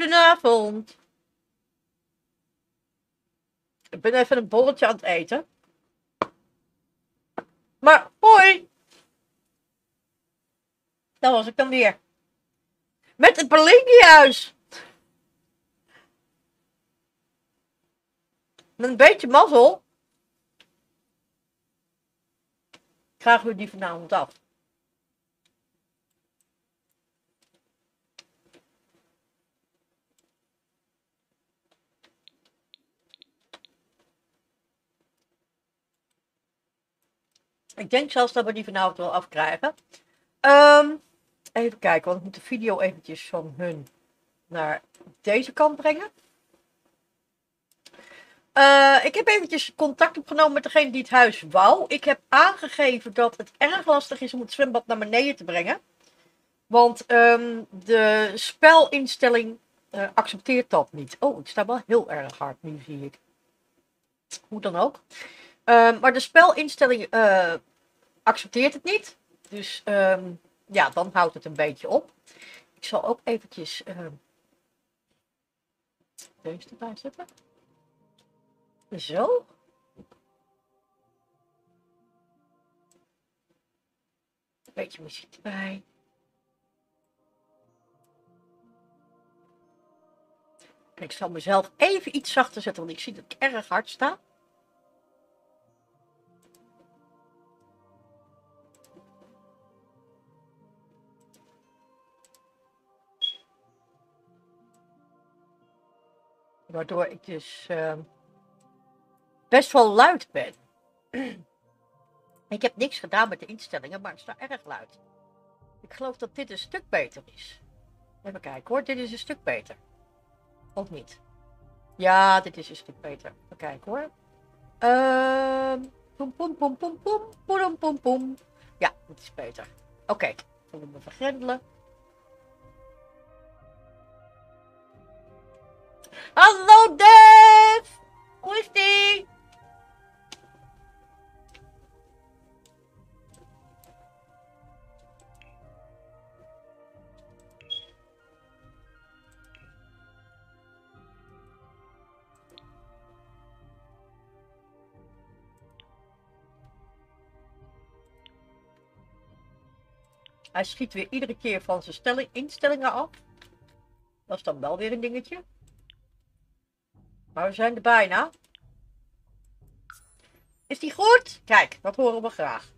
Goedenavond. Ik ben even een bolletje aan het eten. Maar, hoi. Daar was ik dan weer. Met het Belingi-huis. Met een beetje mazzel. Krijgen we die vanavond af. Ik denk zelfs dat we die vanavond wel afkrijgen. Ehm, even kijken, want ik moet de video eventjes van hun naar deze kant brengen. Uh, ik heb eventjes contact opgenomen met degene die het huis wou. Ik heb aangegeven dat het erg lastig is om het zwembad naar beneden te brengen. Want um, de spelinstelling uh, accepteert dat niet. Oh, ik sta wel heel erg hard nu, zie ik. Hoe dan ook. Uh, maar de spelinstelling uh, accepteert het niet. Dus um, ja, dan houdt het een beetje op. Ik zal ook eventjes deze erbij zetten. Zo. Een beetje muziek erbij. Ik zal mezelf even iets zachter zetten, want ik zie dat ik erg hard sta. Waardoor ik dus... Uh best wel luid ben. Ik heb niks gedaan met de instellingen, maar het staat erg luid. Ik geloof dat dit een stuk beter is. Even kijken hoor, dit is een stuk beter. Of niet? Ja, dit is een stuk beter. Even kijken hoor. Ehm, poem, poem, poem, poem, poem, poem, poem, poem. Ja, dit is beter. Oké, okay. dan we vergrendelen. Hallo Dave! Hoe? Hij schiet weer iedere keer van zijn stelling, instellingen af. Dat is dan wel weer een dingetje. We zijn er bijna. Is die goed? Kijk, dat horen we graag.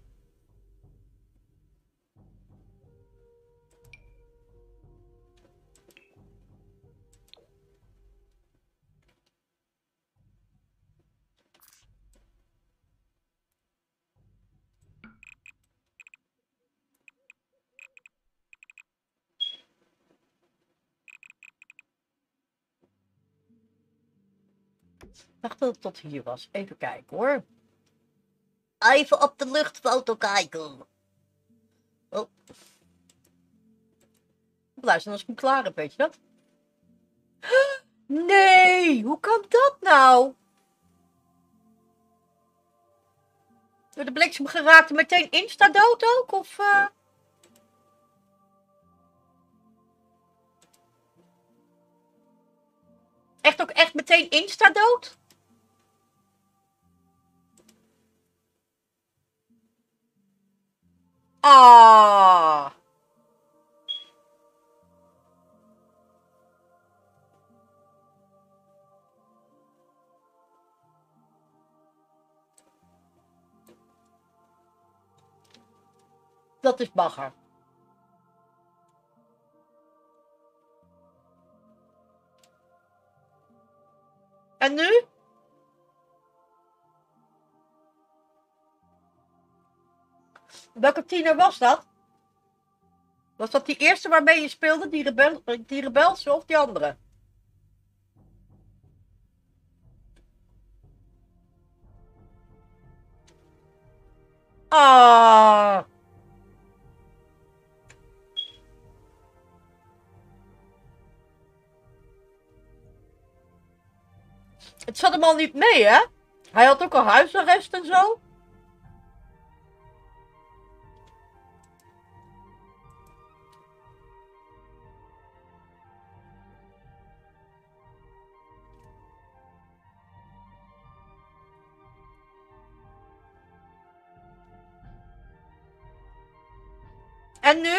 Dacht dat het tot hier was. Even kijken hoor. Even op de luchtfoto kijken. Oh. Luister, als ik hem klaar heb, weet je dat? Nee, hoe kan dat nou? Door de bliksem geraakt en meteen insta dood ook? Of... Uh... Echt ook echt meteen insta Ah. Dat is bagger. En nu? Welke tiener was dat? Was dat die eerste waarmee je speelde, die, rebel, die rebelse of die andere? Ah. Het zat hem al niet mee, hè? Hij had ook al huisarrest en zo. En nu?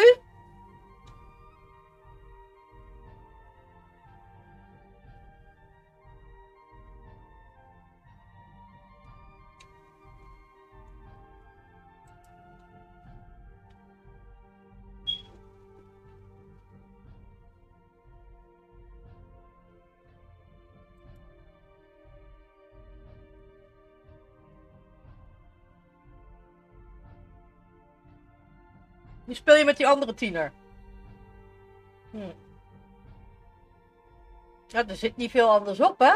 Speel je met die andere tiener. Hm. Ja, er zit niet veel anders op, hè?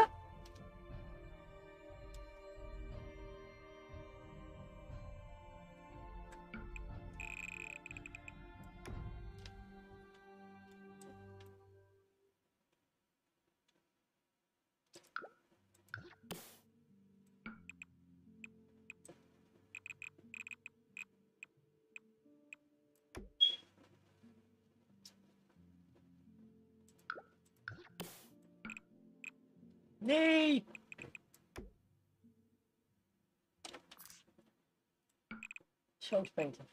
Zo is beter.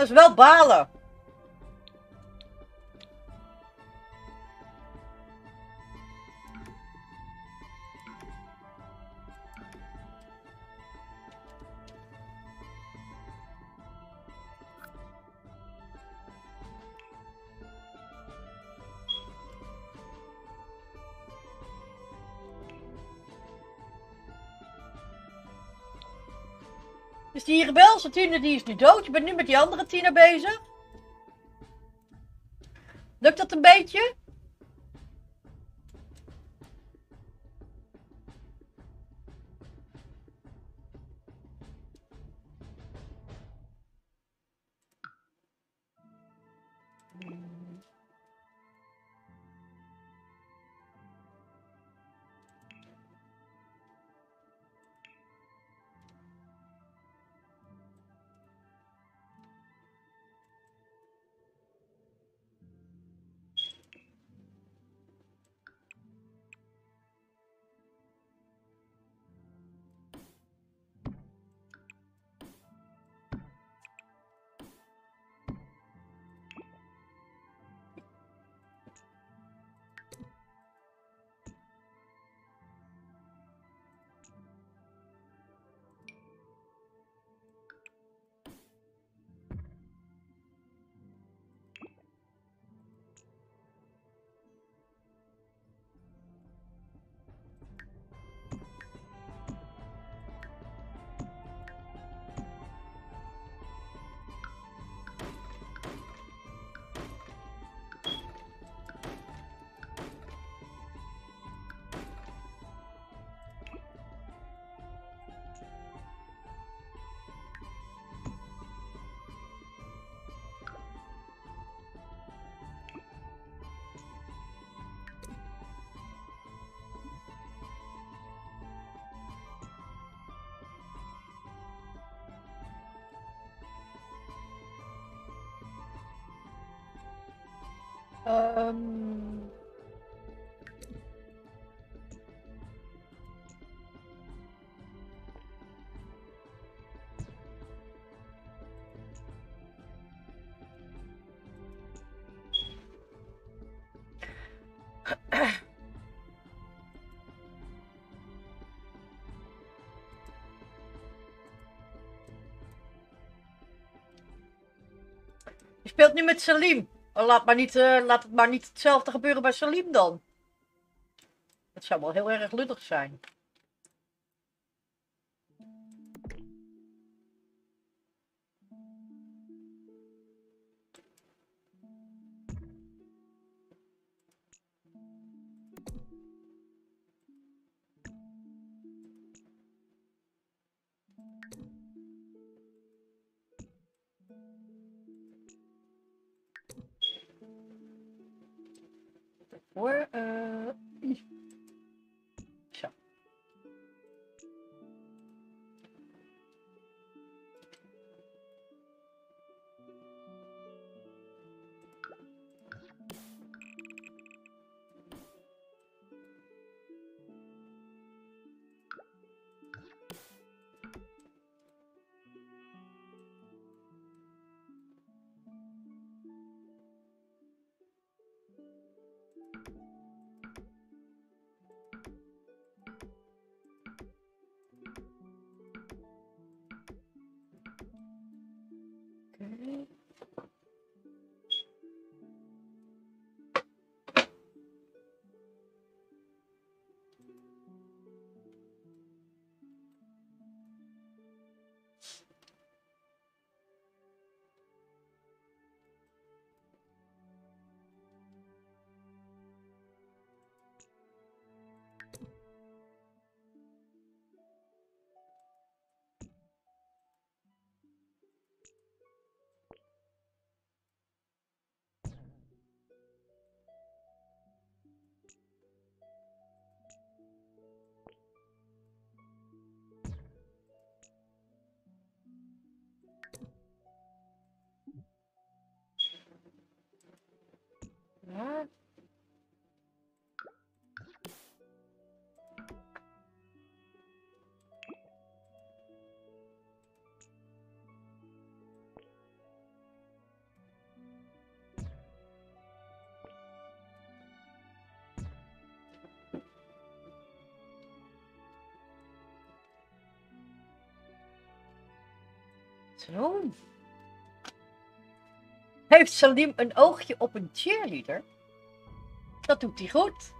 Dat is wel balen. Die rebelse tiener die is nu dood. Je bent nu met die andere tiener bezig. Lukt dat een beetje? Ehm Je speelt nu met Salim. Laat, maar niet, eh, laat het maar niet hetzelfde gebeuren bij Salim dan. Dat zou wel heel erg lullig zijn. Zo. Heeft Salim een oogje op een cheerleader? Dat doet hij goed.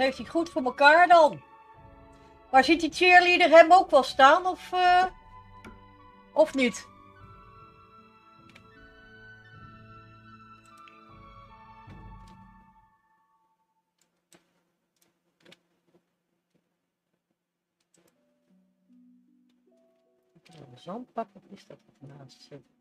Heeft hij goed voor elkaar dan. Maar ziet die cheerleader hem ook wel staan of, eh, of niet? Een zandpak, wat is dat wat ernaast zit?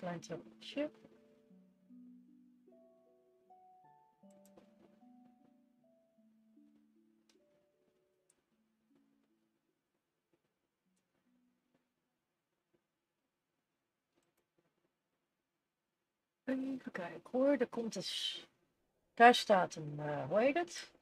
Klein tafeltje. Even kijken hoor, er komt dus. Daar staat een, eh, hoe heet het?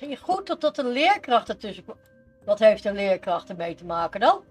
Ging goed totdat een leerkracht ertussen kwam. Wat heeft een leerkracht ermee te maken dan?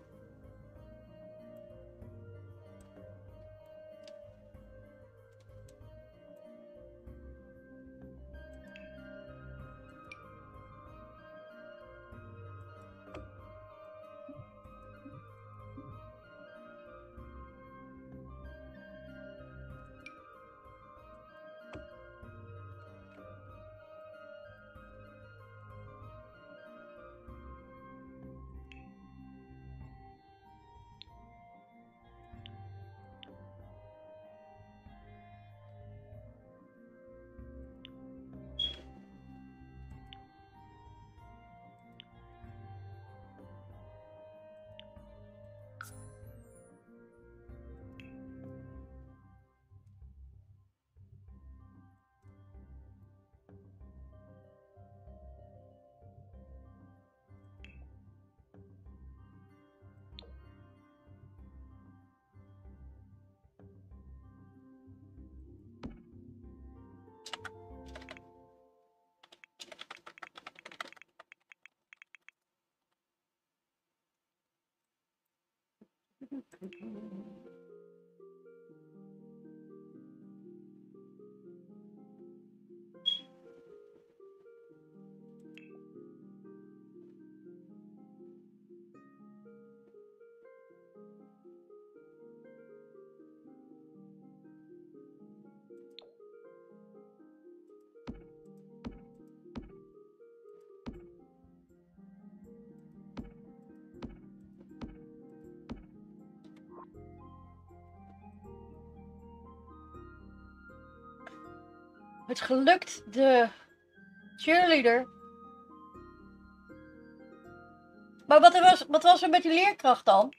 Het gelukt de cheerleader. Maar wat was, wat was er met die leerkracht dan?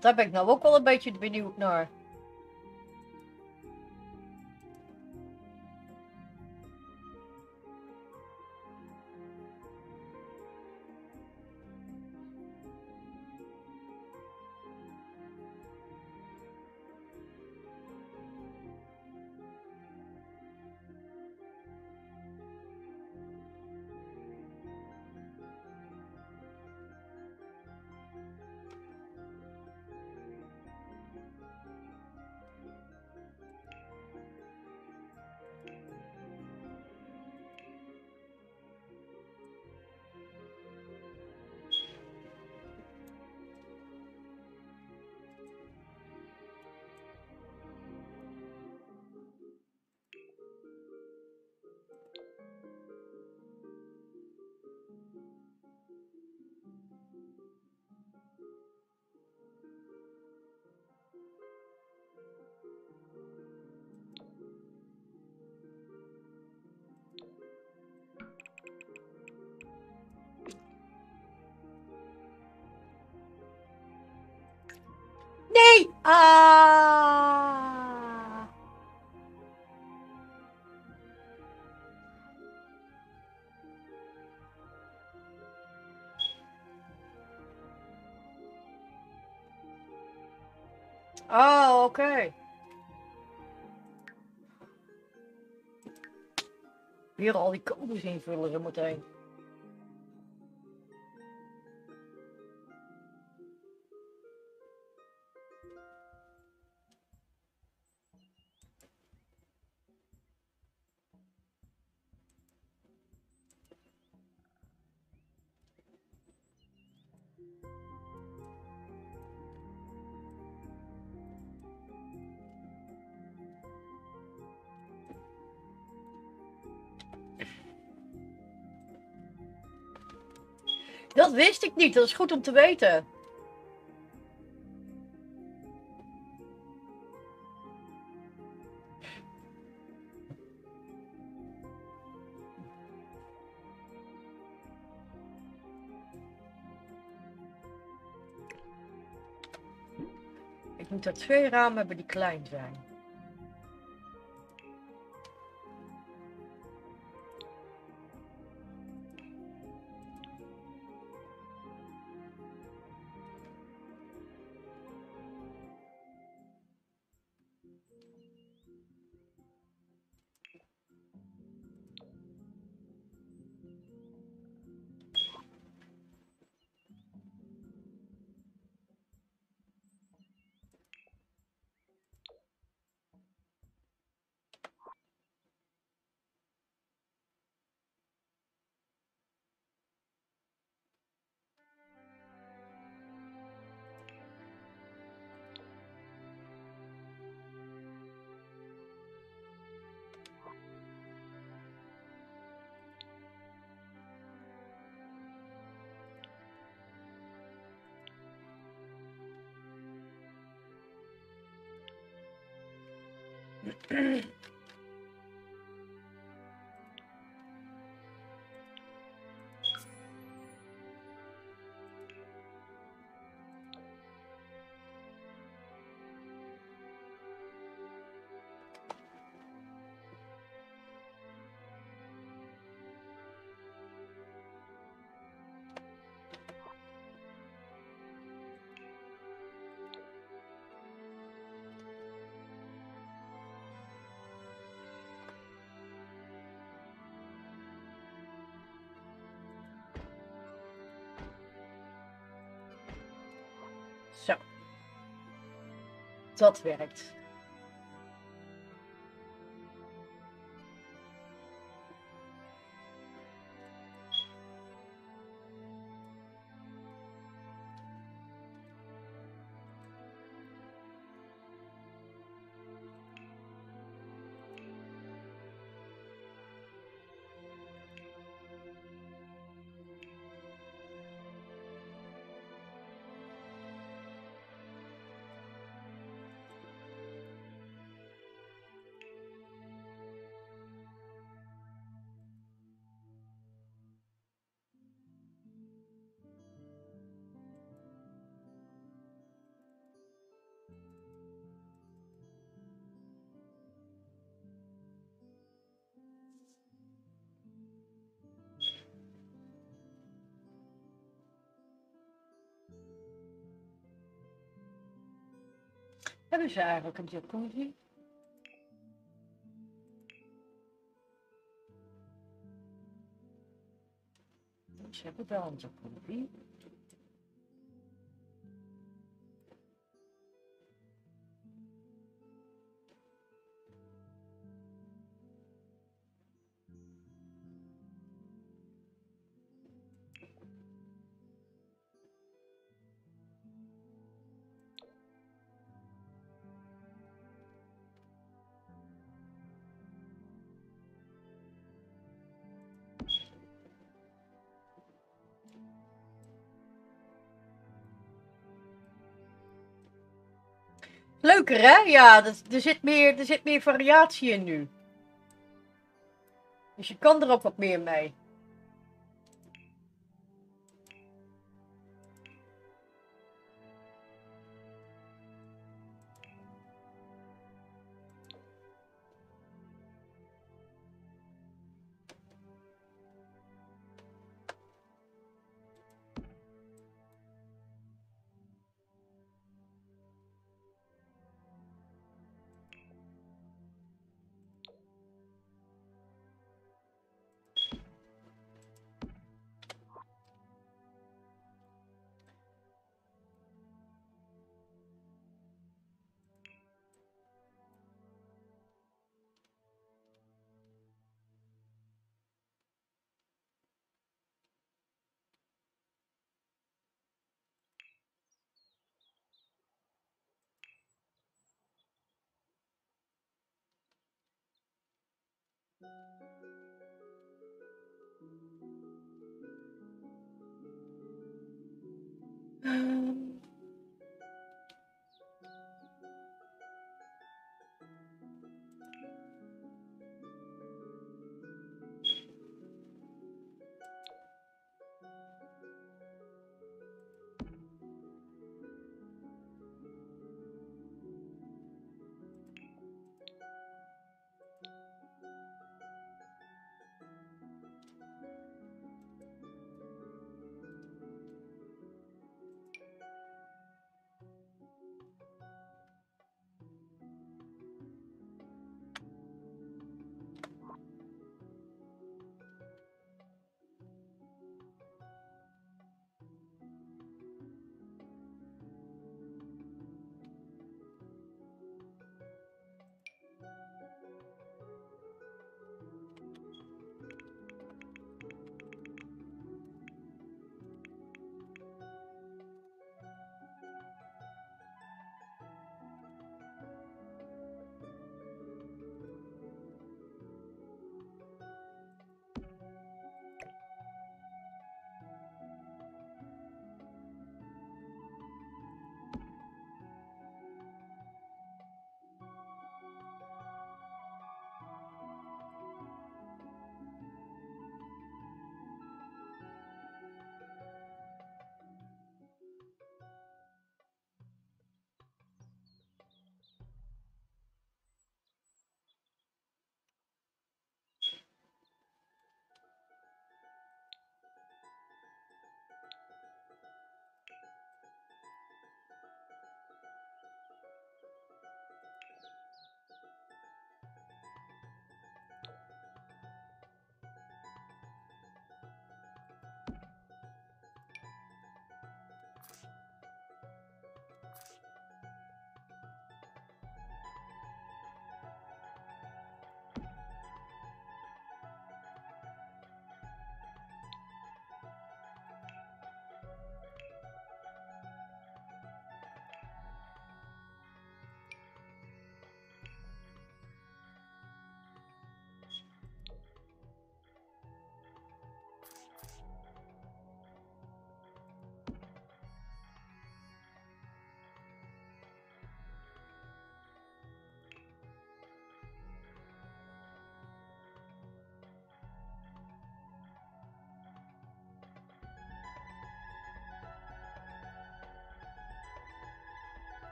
Daar ben ik nou ook wel een beetje benieuwd naar. Nee! Ah! Oh, oké. Weer al die codes invullen zo meteen. Wist ik niet. Dat is goed om te weten. Ik moet er twee ramen hebben die klein zijn. Dat werkt. Hebben ze eigenlijk een jacuzzi? Ze hebben wel een jacuzzi. Leuker hè? Ja, dat, er, zit meer, er zit meer variatie in nu. Dus je kan er ook wat meer mee. Uh...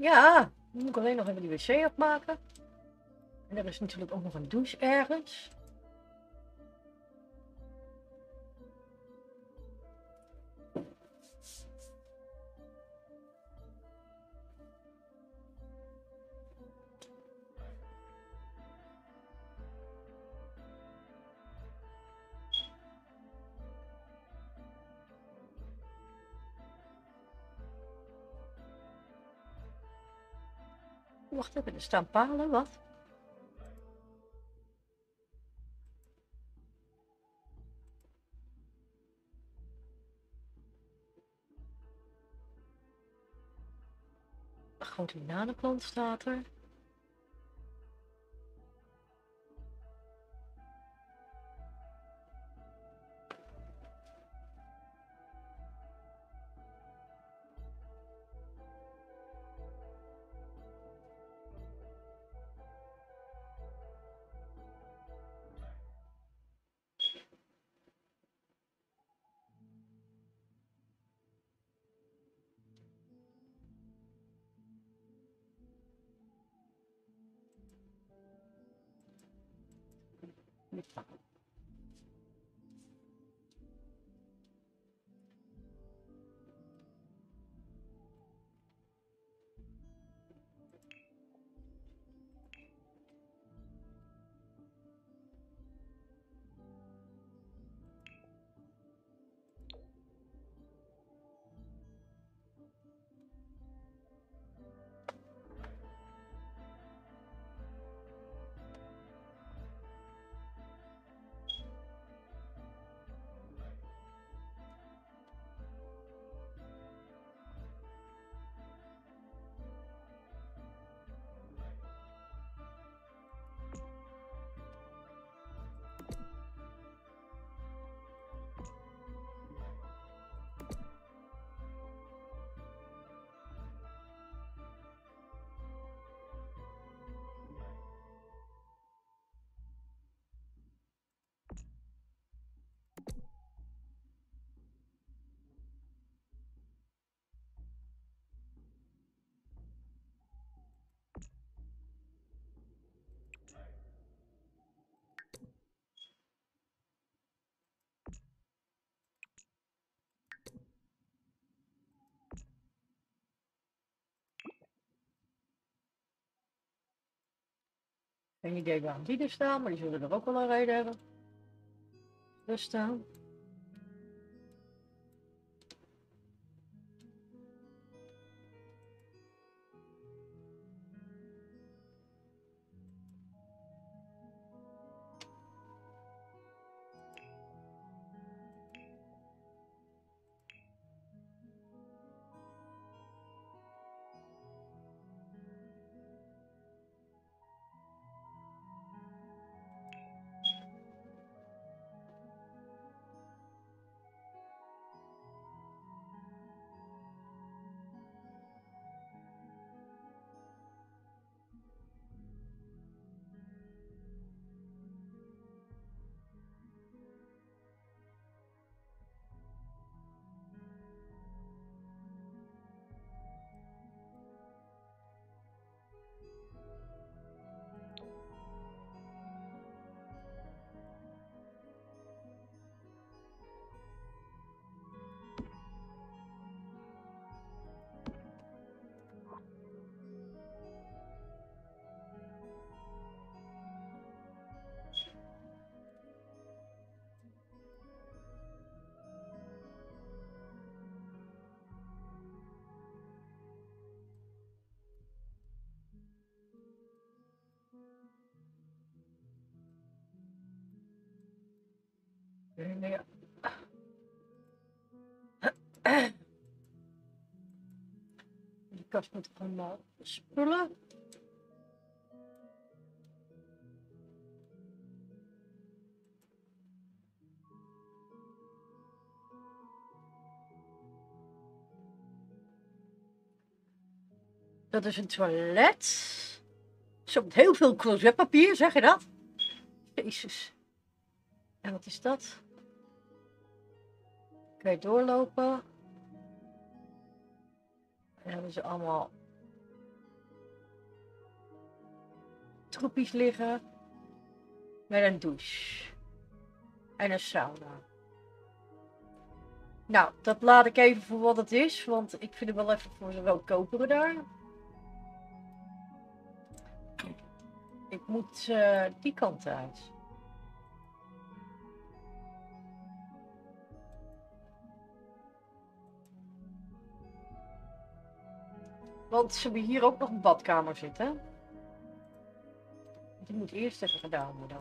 Ja, dan moet ik alleen nog even die wc opmaken. En er is natuurlijk ook nog een douche ergens. Wacht even, er staan palen, wat? Een grote bananenplant staat er. Geen idee waarom die er staan, maar die zullen er ook wel een reden hebben. Er nee. Die kast met allemaal spullen. Dat is een toilet. Zo met heel veel close papier, zeg je dat? Jezus. En wat is dat? Kun je doorlopen. Dan hebben ze allemaal troepjes liggen. Met een douche. En een sauna. Nou, dat laat ik even voor wat het is. Want ik vind het wel even voor zowel koperen daar. Ik moet eh, die kant uit. Want ze hebben hier ook nog een badkamer zitten. Die moet eerst even gedaan worden.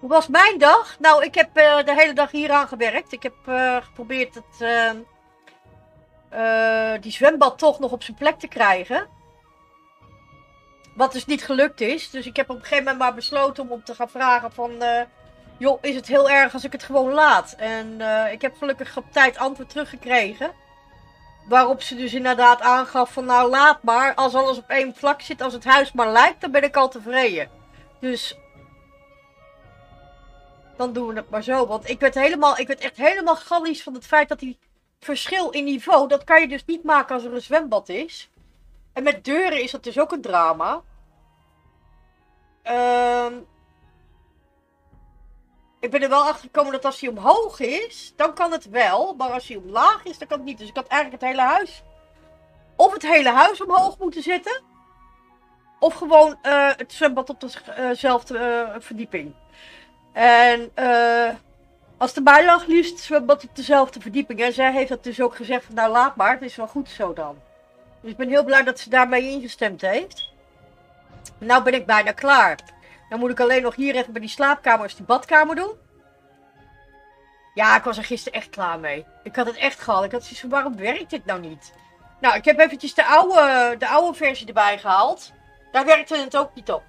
Hoe was mijn dag? Nou, ik heb uh, de hele dag hier aan gewerkt. Ik heb uh, geprobeerd het, uh, die zwembad toch nog op zijn plek te krijgen. Wat dus niet gelukt is. Dus ik heb op een gegeven moment maar besloten om op te gaan vragen van... joh, is het heel erg als ik het gewoon laat? En ik heb gelukkig op tijd antwoord teruggekregen. Waarop ze dus inderdaad aangaf van nou laat maar. Als alles op één vlak zit, als het huis maar lijkt, dan ben ik al tevreden. Dus dan doen we het maar zo. Want ik werd, helemaal, ik werd echt helemaal gallisch van het feit dat die verschil in niveau, dat kan je dus niet maken als er een zwembad is. En met deuren is dat dus ook een drama. Ehm ik ben er wel achter gekomen dat als hij omhoog is, dan kan het wel. Maar als hij omlaag is, dan kan het niet. Dus ik had eigenlijk het hele huis. Of het hele huis omhoog moeten zetten. Of gewoon uh, het zwembad op dezelfde uh, verdieping. En uh, als de bij lag, liefst het zwembad op dezelfde verdieping. En zij heeft dat dus ook gezegd nou laat maar, het is wel goed zo dan. Dus ik ben heel blij dat ze daarmee ingestemd heeft. Nou ben ik bijna klaar. Dan moet ik alleen nog hier even bij die slaapkamers die badkamer doen. Ja, ik was er gisteren echt klaar mee. Ik had het echt gehad. Ik had zoiets van, waarom werkt dit nou niet? Nou, ik heb eventjes de oude, de oude versie erbij gehaald. Daar werkte het ook niet op.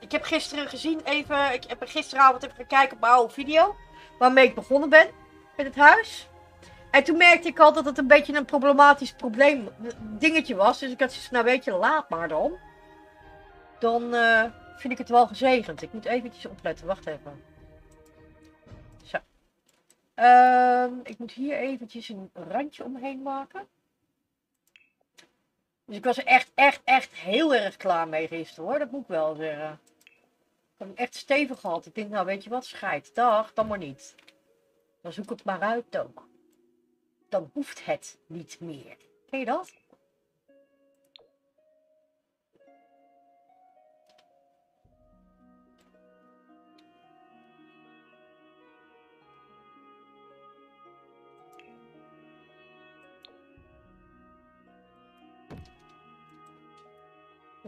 Ik heb gisteren gezien, even, ik heb gisteravond even gekeken op mijn oude video. Waarmee ik begonnen ben met het huis. En toen merkte ik al dat het een beetje een problematisch probleem, dingetje was. Dus ik had zoiets van, nou weet je, laat maar dan. Dan, uh, vind ik het wel gezegend. Ik moet eventjes opletten. Wacht even. Zo. Um, ik moet hier eventjes een randje omheen maken. Dus ik was er echt, echt, echt heel erg klaar mee gisteren hoor. Dat moet ik wel zeggen. Ik heb hem echt stevig gehad. Ik denk, nou weet je wat, scheid. Dag, dan maar niet. Dan zoek het maar uit ook. Dan hoeft het niet meer. Ken je dat?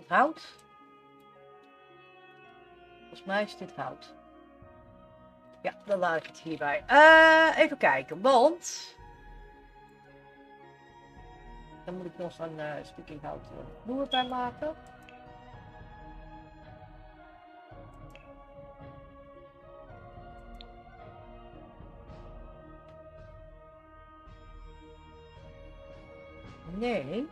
Hout. Volgens mij is dit hout. Ja, dan laat ik het hierbij. Uh, even kijken, want... Dan moet ik nog een uh, stukje hout vloer bij maken. Nee.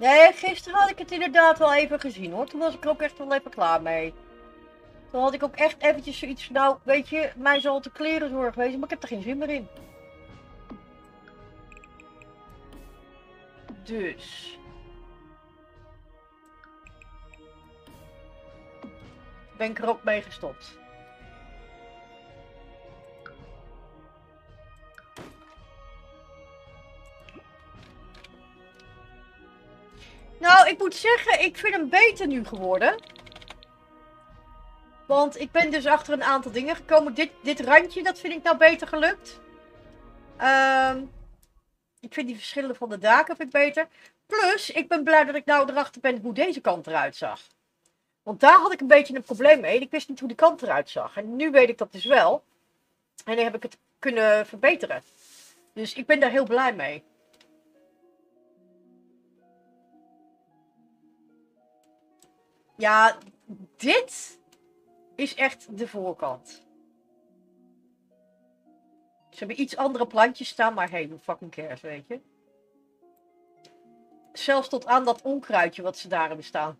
Nee, gisteren had ik het inderdaad wel even gezien hoor. Toen was ik er ook echt wel even klaar mee. Toen had ik ook echt eventjes zoiets nou, weet je, mij zal het de klerenzorg wezen, maar ik heb er geen zin meer in. Dus. Ben ik er ook mee gestopt. Nou, ik moet zeggen, ik vind hem beter nu geworden. Want ik ben dus achter een aantal dingen gekomen. Dit, dit randje, dat vind ik nou beter gelukt. Ehm, ik vind die verschillen van de daken vind ik beter. Plus, ik ben blij dat ik nou erachter ben hoe deze kant eruit zag. Want daar had ik een beetje een probleem mee. Ik wist niet hoe die kant eruit zag. En nu weet ik dat dus wel. En nu heb ik het kunnen verbeteren. Dus ik ben daar heel blij mee. Ja, dit is echt de voorkant. Ze hebben iets andere plantjes staan, maar hey, fucking cares, weet je. Zelfs tot aan dat onkruidje wat ze daar hebben staan.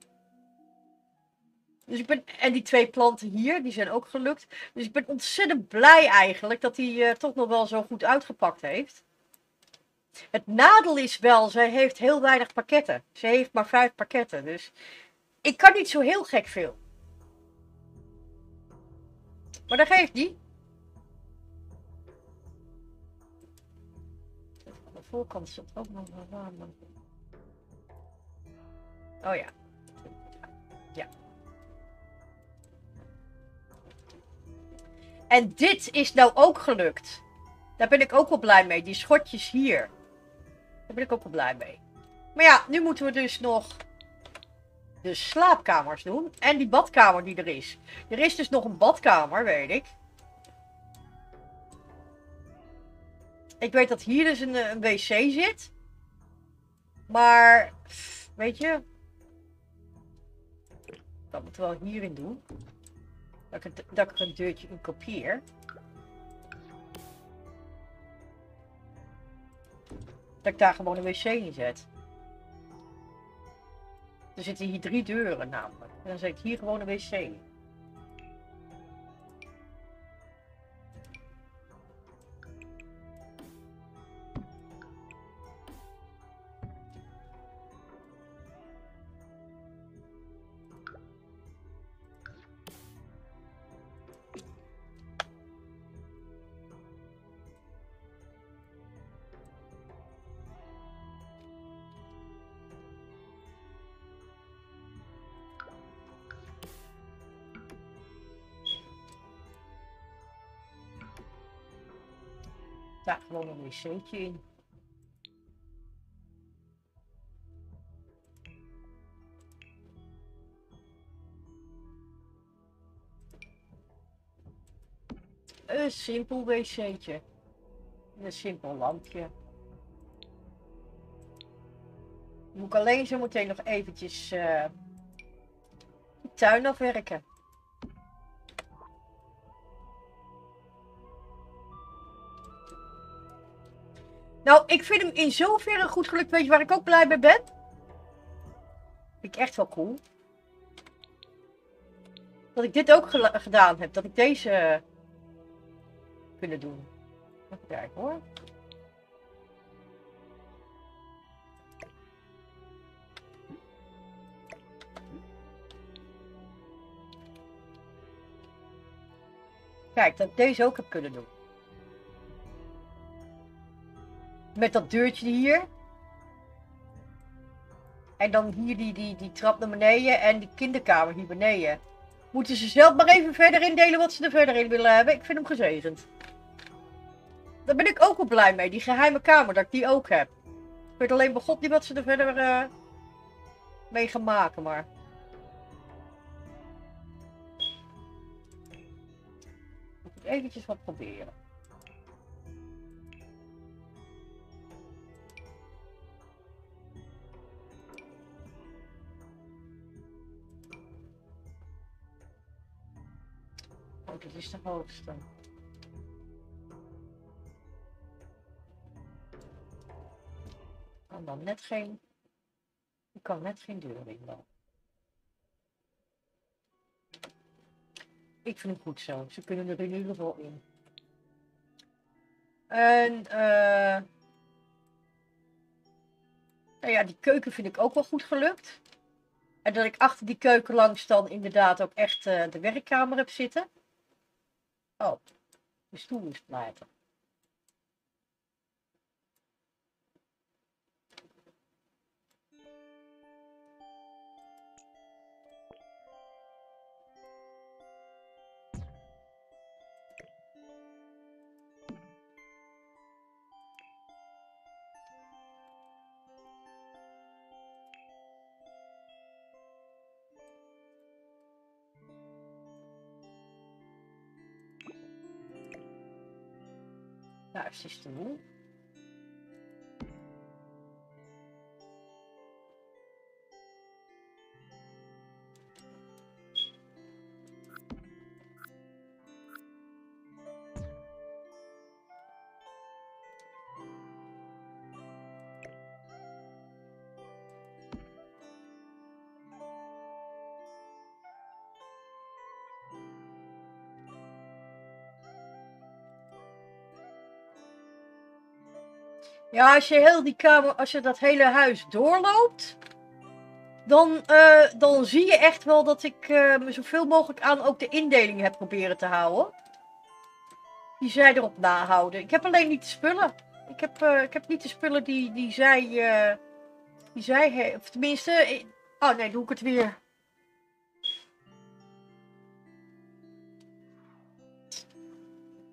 Dus ik ben, en die twee planten hier, die zijn ook gelukt. Dus ik ben ontzettend blij eigenlijk dat hij uh, toch nog wel zo goed uitgepakt heeft. Het nadeel is wel, zij heeft heel weinig pakketten. Ze heeft maar vijf pakketten, dus ik kan niet zo heel gek veel. Maar dat geeft niet. Aan de voorkant zit ook nog wel warm. Oh ja. Ja. En dit is nou ook gelukt. Daar ben ik ook wel blij mee. Die schotjes hier. Daar ben ik ook wel blij mee. Maar ja, nu moeten we dus nog de slaapkamers doen. En die badkamer die er is. Er is dus nog een badkamer, weet ik. Ik weet dat hier dus een, een wc zit. Maar, weet je. Dat moet wel hierin doen. Dat ik, dat ik een deurtje in kopieer. Dat ik daar gewoon een wc in zet. Er zitten hier drie deuren namelijk. En dan zit hier gewoon een wc. Daar gewoon een wc'tje in. Een simpel wc'tje. Een simpel lampje. Moet alleen zo meteen nog eventjes uh, tuin afwerken. Nou, ik vind hem in zoverre goed gelukt. Weet je waar ik ook blij mee ben? Vind ik echt wel cool. Dat ik dit ook gedaan heb. Dat ik deze uh, kunnen doen. Even kijken hoor. Kijk, dat ik deze ook heb kunnen doen. Met dat deurtje hier. En dan hier die, die, die trap naar beneden en die kinderkamer hier beneden. Moeten ze zelf maar even verder indelen wat ze er verder in willen hebben. Ik vind hem gezegend. Daar ben ik ook wel blij mee. Die geheime kamer, dat ik die ook heb. Ik weet alleen bij god niet wat ze er verder uh, mee gaan maken, maar... Eventjes wat proberen. Dit is de hoogste. Kan dan net geen... Ik kan net geen deur in. Ik vind hem goed zo. Ze kunnen er in ieder geval in. En eh. nou ja, die keuken vind ik ook wel goed gelukt. En dat ik achter die keuken langs dan inderdaad ook echt eh, de werkkamer heb zitten. Oh, de stoel is platen. Daar is Ja, als je heel die kamer, als je dat hele huis doorloopt, dan, eh, dan zie je echt wel dat ik eh, me zoveel mogelijk aan ook de indeling heb proberen te houden. Die zij erop nahouden. Ik heb alleen niet de spullen. Ik heb, eh, ik heb niet de spullen die, die zij, die zij heeft. Of tenminste, oh nee, doe ik het weer.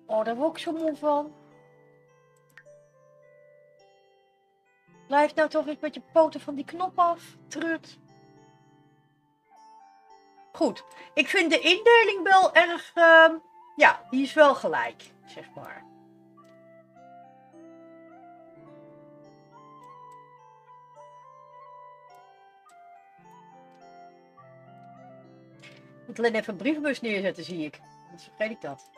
Oh, daar word ik zo moe van. Blijf nou toch eens met je poten van die knop af, trut. Goed, ik vind de indeling wel erg, uh, ja, die is wel gelijk, zeg maar. Ik moet alleen even een brievenbus neerzetten, zie ik. Dan vergeet ik dat.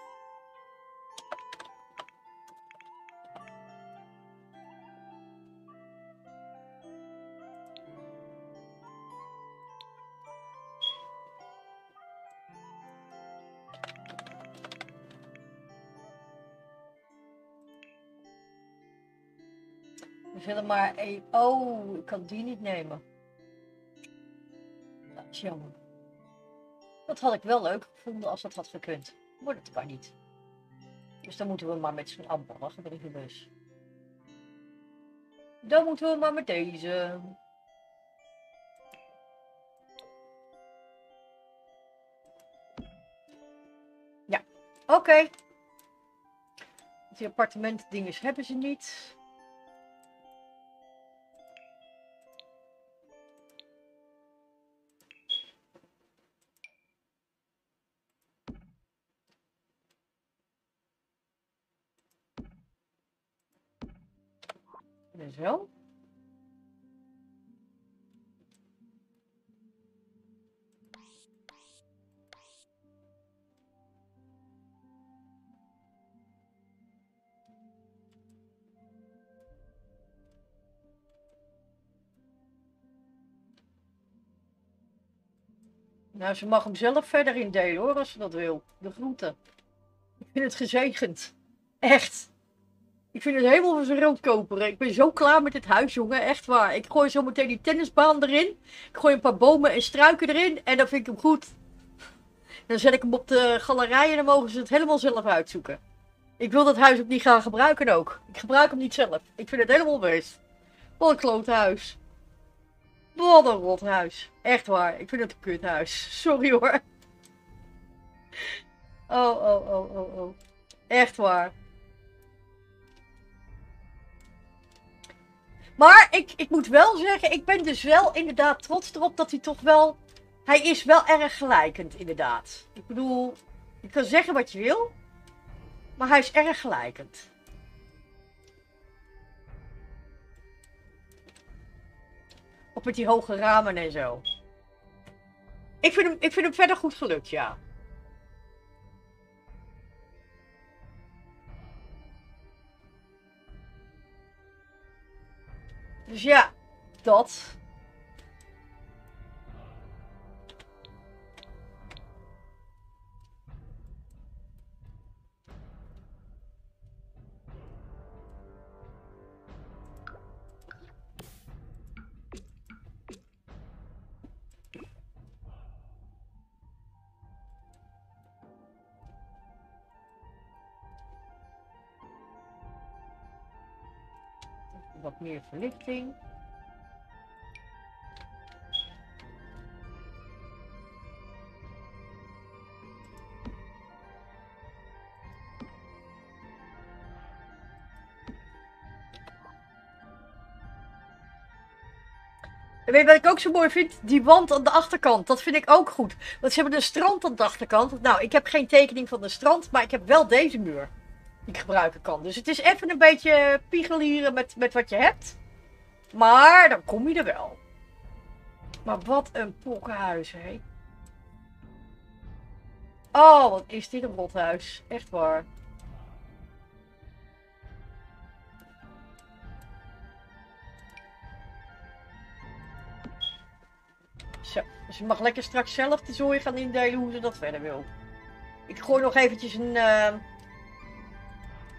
We zullen maar één... Oh, ik kan die niet nemen. Dat is jammer. Dat had ik wel leuk gevonden als dat had gekund. Maar dat kan niet. Dus dan moeten we maar met zo'n ambalige brievenbus. Dan moeten we maar met deze. Ja, oké. Okay. Die appartementdingen hebben ze niet. Zo. Nou, ze mag hem zelf verder indelen hoor, als ze dat wil. De groenten. Ik vind het gezegend. Echt. Ik vind het helemaal van zijn roodkoper. Ik ben zo klaar met dit huis, jongen. Echt waar. Ik gooi zo meteen die tennisbaan erin. Ik gooi een paar bomen en struiken erin. En dan vind ik hem goed. Dan zet ik hem op de galerij en dan mogen ze het helemaal zelf uitzoeken. Ik wil dat huis ook niet gaan gebruiken ook. Ik gebruik hem niet zelf. Ik vind het helemaal best. Wat een klote huis. Wat een rot huis. Echt waar. Ik vind het een kuthuis. Sorry hoor. Oh, oh, oh, oh, oh. Echt waar. Maar ik, ik moet wel zeggen, ik ben dus wel inderdaad trots erop dat hij toch wel... Hij is wel erg gelijkend, inderdaad. Ik bedoel, je kan zeggen wat je wil, maar hij is erg gelijkend. Op met die hoge ramen en zo. Ik vind hem, ik vind hem verder goed gelukt, ja. Dus ja, dat. Meer verlichting. En weet je wat ik ook zo mooi vind? Die wand aan de achterkant. Dat vind ik ook goed. Want ze hebben een strand aan de achterkant. Nou, ik heb geen tekening van de strand, maar ik heb wel deze muur. Ik gebruiken kan. Dus het is even een beetje piegelieren met, met wat je hebt. Maar dan kom je er wel. Maar wat een pokkenhuis, hé. Oh, wat is dit een rothuis. Echt waar. Zo, dus je mag lekker straks zelf de zooi gaan indelen hoe ze dat verder wil. Ik gooi nog eventjes een, uh,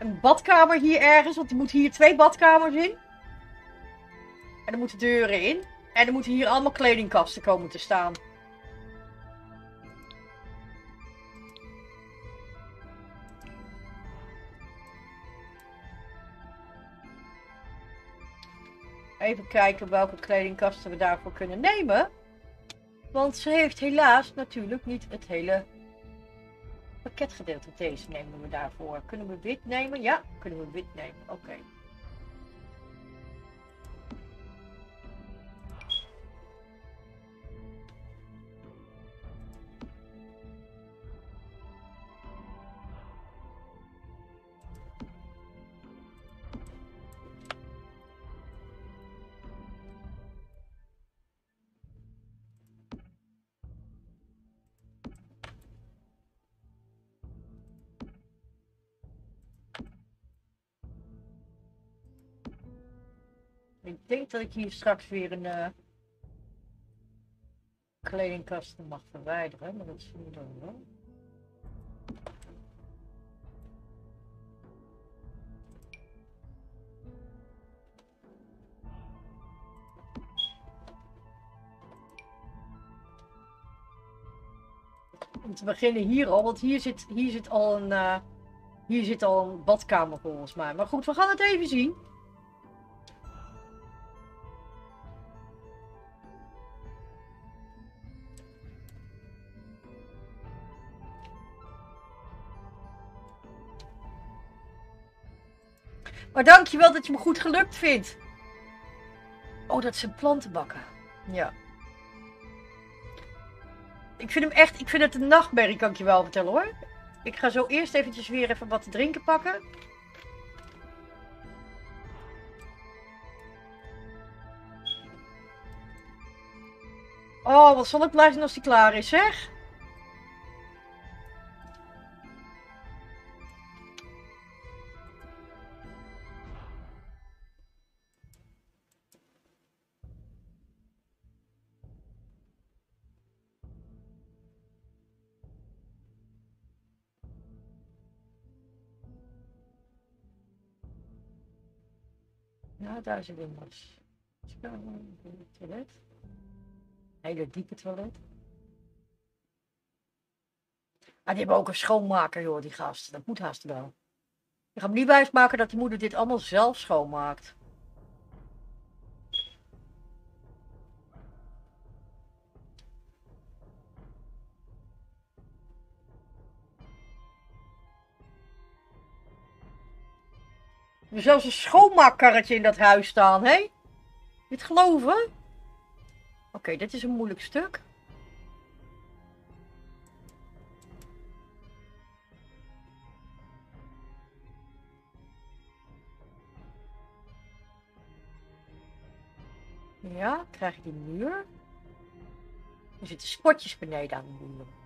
een badkamer hier ergens, want er moeten hier twee badkamers in. En er moeten deuren in. En er moeten hier allemaal kledingkasten komen te staan. Even kijken welke kledingkasten we daarvoor kunnen nemen. Want ze heeft helaas natuurlijk niet het hele pakketgedeelte. Deze nemen we daarvoor. Kunnen we wit nemen? Ja, kunnen we wit nemen. Oké. Denk dat ik hier straks weer een uh, kledingkast mag verwijderen, maar dat zien dan wel. Om te beginnen hier al, want hier zit, hier zit al een, uh, hier zit al een badkamer volgens mij. Maar goed, we gaan het even zien. Maar dankjewel dat je me goed gelukt vindt. Oh, dat zijn plantenbakken. Ja. Ik vind hem echt, ik vind het een nachtmerrie, kan ik je wel vertellen hoor. Ik ga zo eerst eventjes weer even wat te drinken pakken. Oh, wat zal ik blijven als die klaar is, zeg. Ja, daar zit een was. Toilet. Hele diepe toilet. Ah, die hebben ook een schoonmaker, joh, die gasten. Dat moet haast wel. Je gaat me niet wijsmaken dat die moeder dit allemaal zelf schoonmaakt. Zelfs een schoonmaakkarretje in dat huis staan, hé? Dit geloven? Oké, dit is een moeilijk stuk. Ja, krijg je die muur. Er zitten spotjes beneden aan de muur.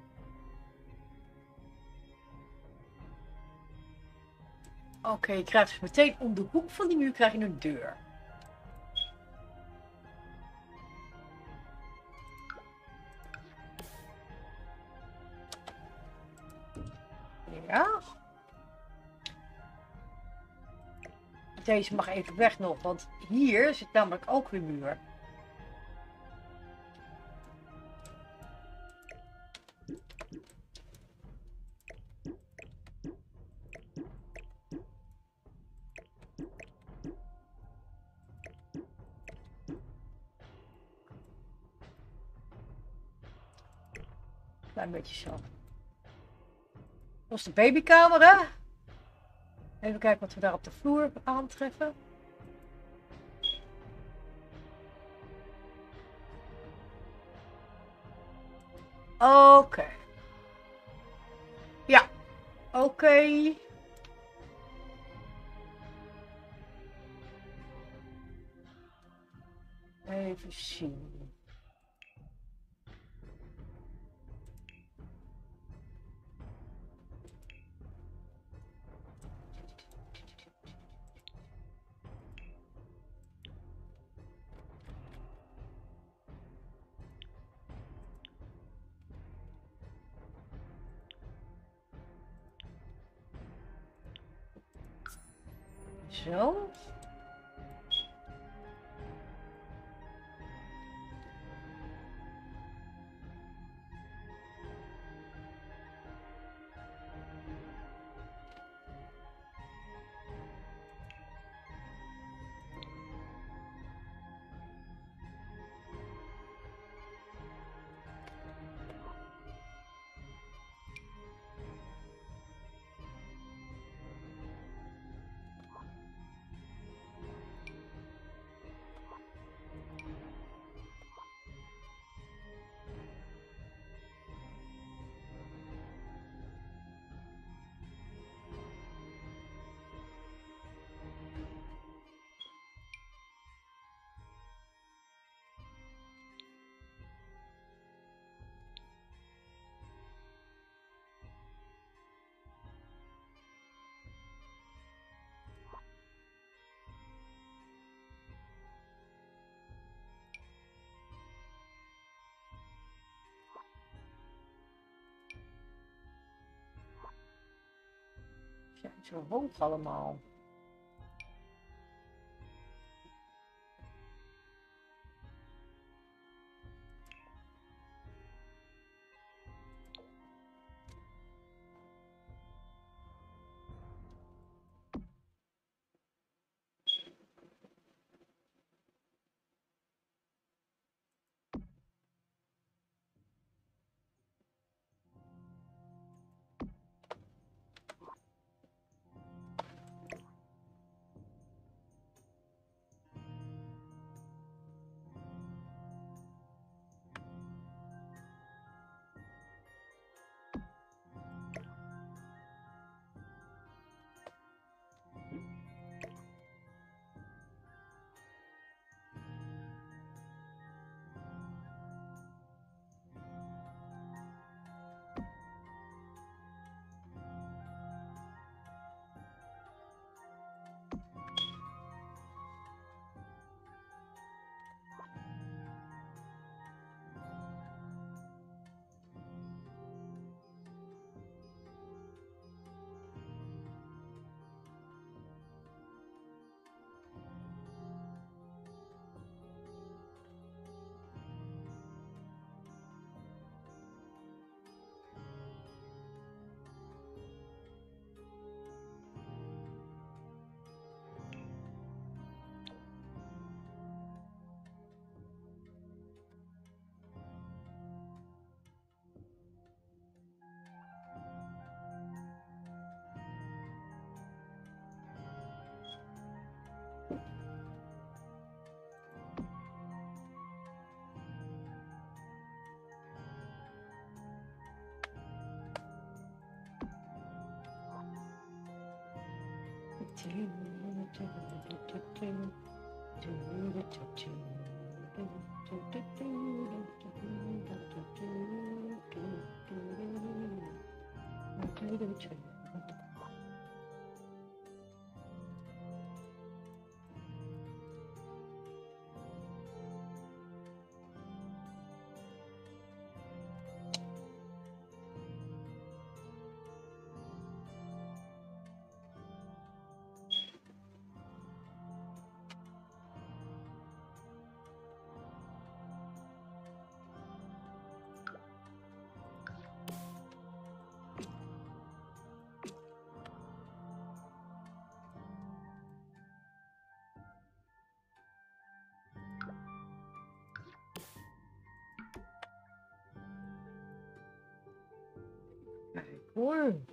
Oké, okay, je krijgt dus meteen om de hoek van die muur krijg je een deur. Ja. Deze mag even weg nog, want hier zit namelijk ook weer muur. Beetje zo. Dat de babykamer, hè? Even kijken wat we daar op de vloer aantreffen. Oké. Ja. Oké. Even zien. Ja, zo hoog allemaal. Okay, let me check. 嗯。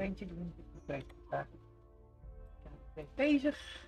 Eentje doen. Bezig.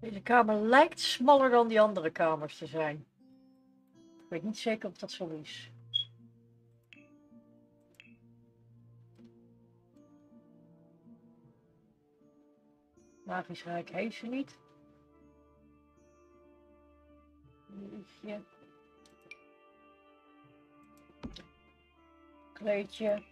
Deze kamer lijkt smaller dan die andere kamers te zijn. Ik weet niet zeker of dat zo is. Magisch rijk heeft ze niet. Kleedje.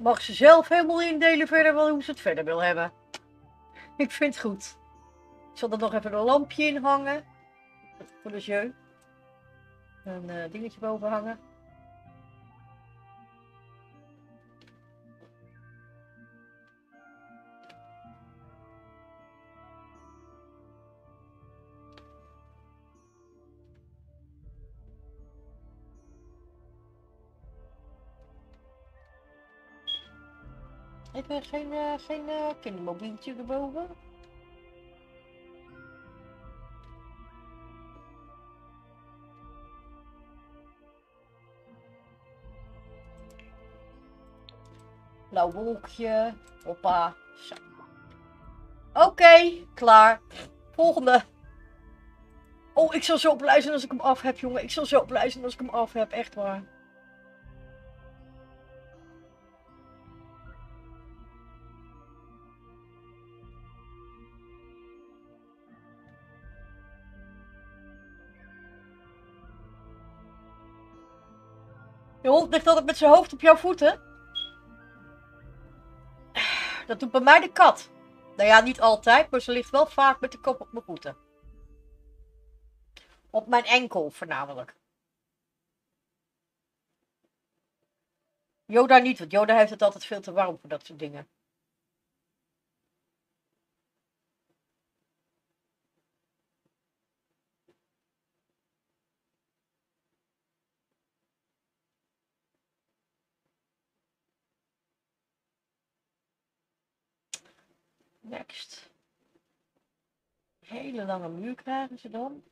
Mag ze zelf helemaal indelen verder wel hoe ze het verder wil hebben. Ik vind het goed. Ik zal er nog even een lampje in hangen. Voor de jeu. Een eh, dingetje boven hangen. Heb je geen, uh, geen uh, kindermobieltje erboven? Blauw wolkje. Hoppa. Zo. Oké, klaar. Volgende. Oh, ik zal zo blij zijn als ik hem af heb, jongen. Ik zal zo blij zijn als ik hem af heb. Echt waar. Je hond ligt altijd met zijn hoofd op jouw voeten. Dat doet bij mij de kat. Nou ja, niet altijd, maar ze ligt wel vaak met de kop op mijn voeten. Op mijn enkel voornamelijk. Yoda niet, want Yoda heeft het altijd veel te warm voor dat soort dingen. Next. Hele lange muur krijgen ze dan.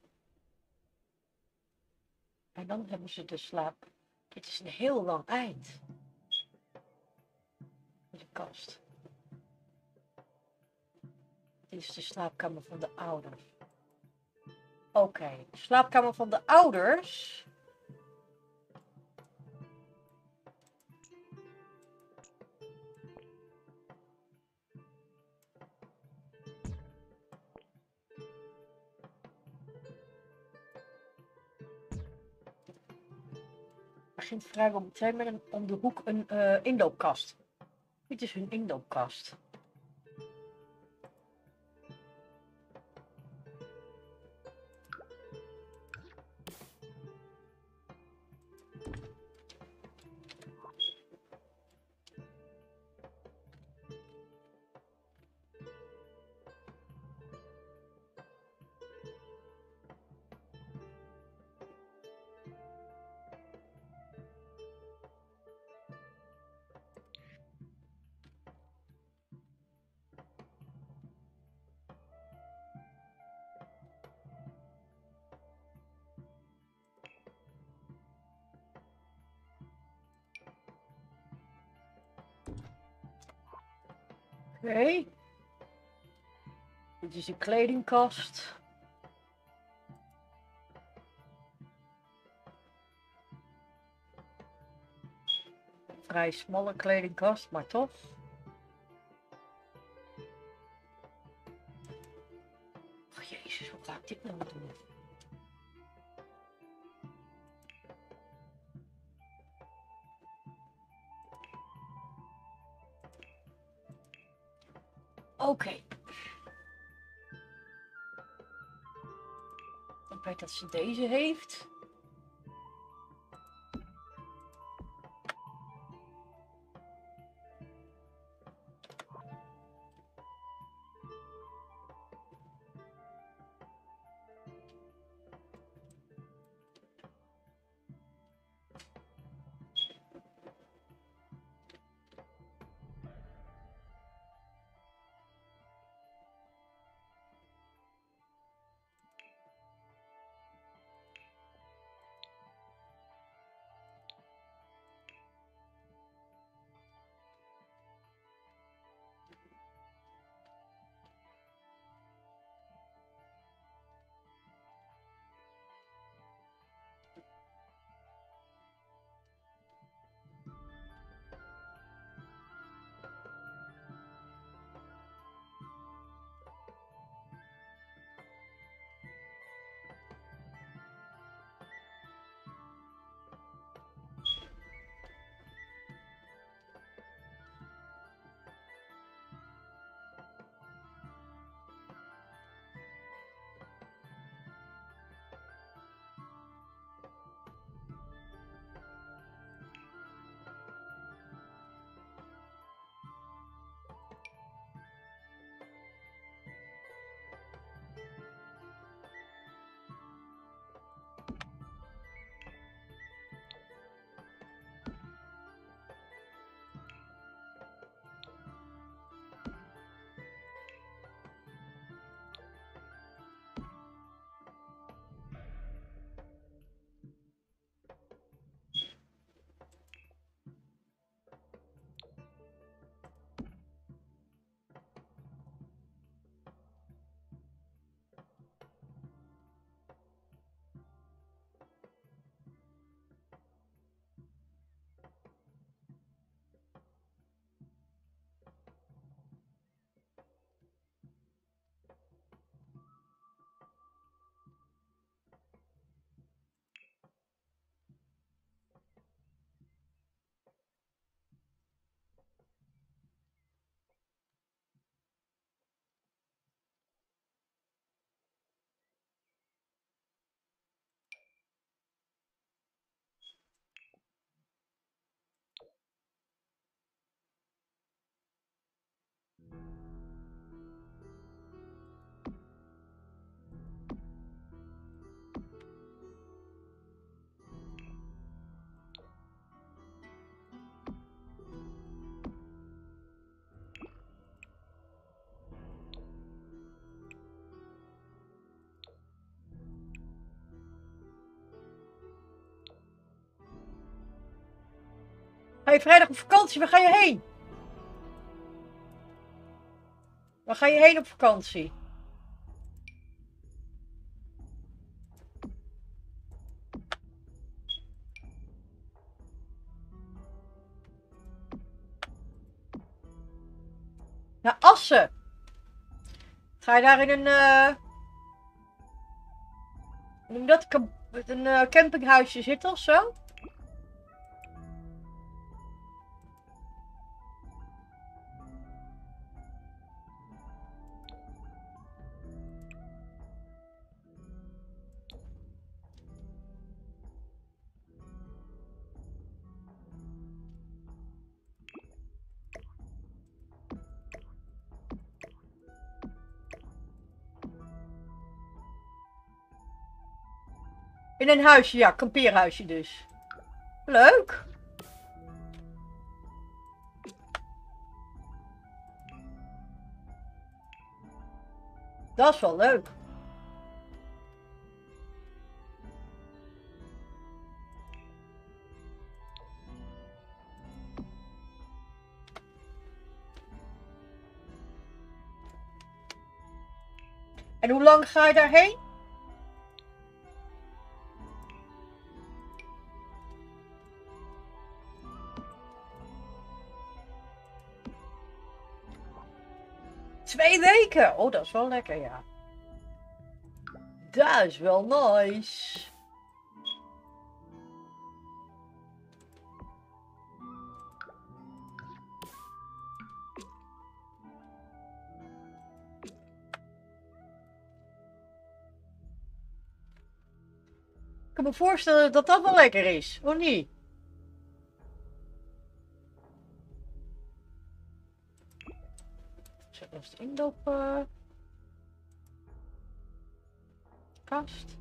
En dan hebben ze de slaap. Dit is een heel lang eind. De kast. Dit is de slaapkamer van de ouders. Oké, de slaapkamer van de ouders. Begint vrijwel meteen met een om de hoek een uh, inloopkast. Dit is hun inloopkast. Okay. Dit is een kledingkast. Vrij smalle kledingkast, maar toch. Deze heeft. Vrijdag op vakantie? Waar ga je heen? Waar ga je heen op vakantie? Naar Assen. Ga je daar in een... hoe noem dat? Een eh, campinghuisje zitten of zo? In een huisje, ja, kampeerhuisje dus. Leuk. Dat is wel leuk. En hoe lang ga je daarheen? Twee weken. Oh, dat is wel lekker, ja. Dat is wel nice. Ik kan me voorstellen dat dat wel lekker is, of niet? Eerst eh, kast.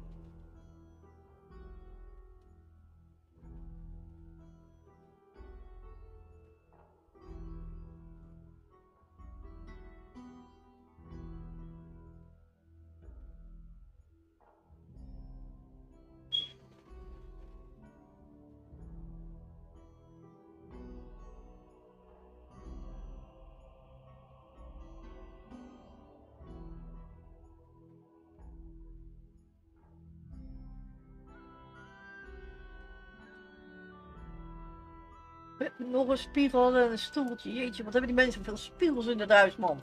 Een spiegel en een stoeltje. Jeetje, wat hebben die mensen veel spiegels in het huis, man.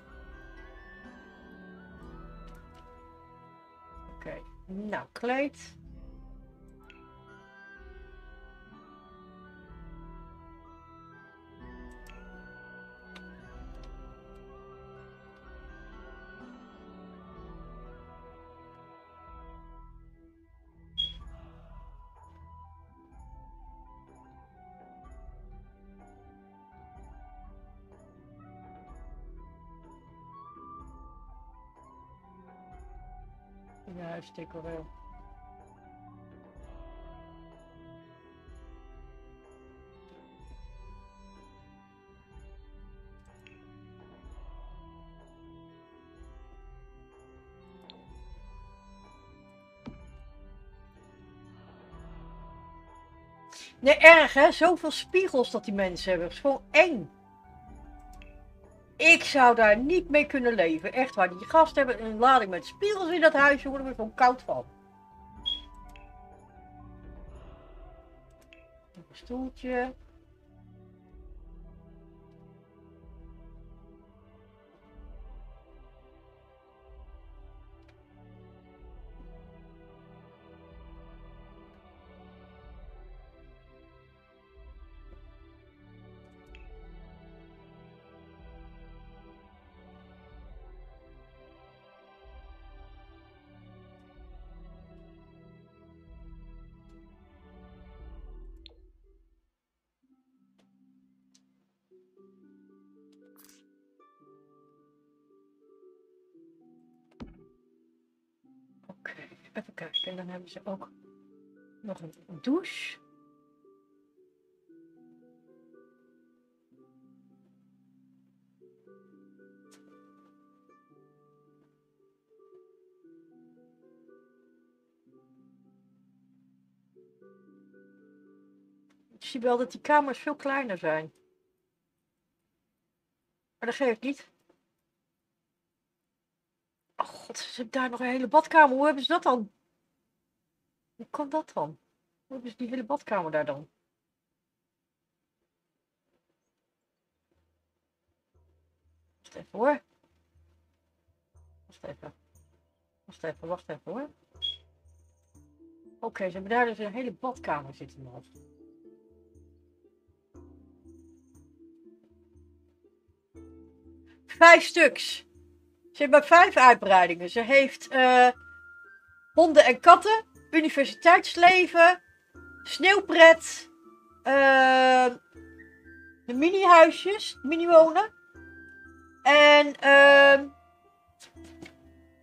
Oké, nou, kleed. Wel. Nee, erg hè? Zoveel spiegels dat die mensen hebben. Het is gewoon eng. Ik zou daar niet mee kunnen leven. Echt waar. Die gasten hebben een lading met spiegels in dat huis. Daar worden we gewoon koud van. Een stoeltje. Hebben ze ook nog een douche. Ik zie wel dat die kamers veel kleiner zijn. Maar dat geeft niet. Oh god, ze hebben daar nog een hele badkamer. Hoe hebben ze dat dan? Hoe kan dat dan? Hoe hebben ze die hele badkamer daar dan? Wacht even hoor. Wacht even. Wacht even, wacht even hoor. Oké, ze hebben daar dus een hele badkamer zitten nog. Vijf stuks. Ze heeft vijf uitbreidingen. Ze heeft uh, honden en katten, universiteitsleven, sneeuwpret, uh, de mini-huisjes, mini-wonen. En uh,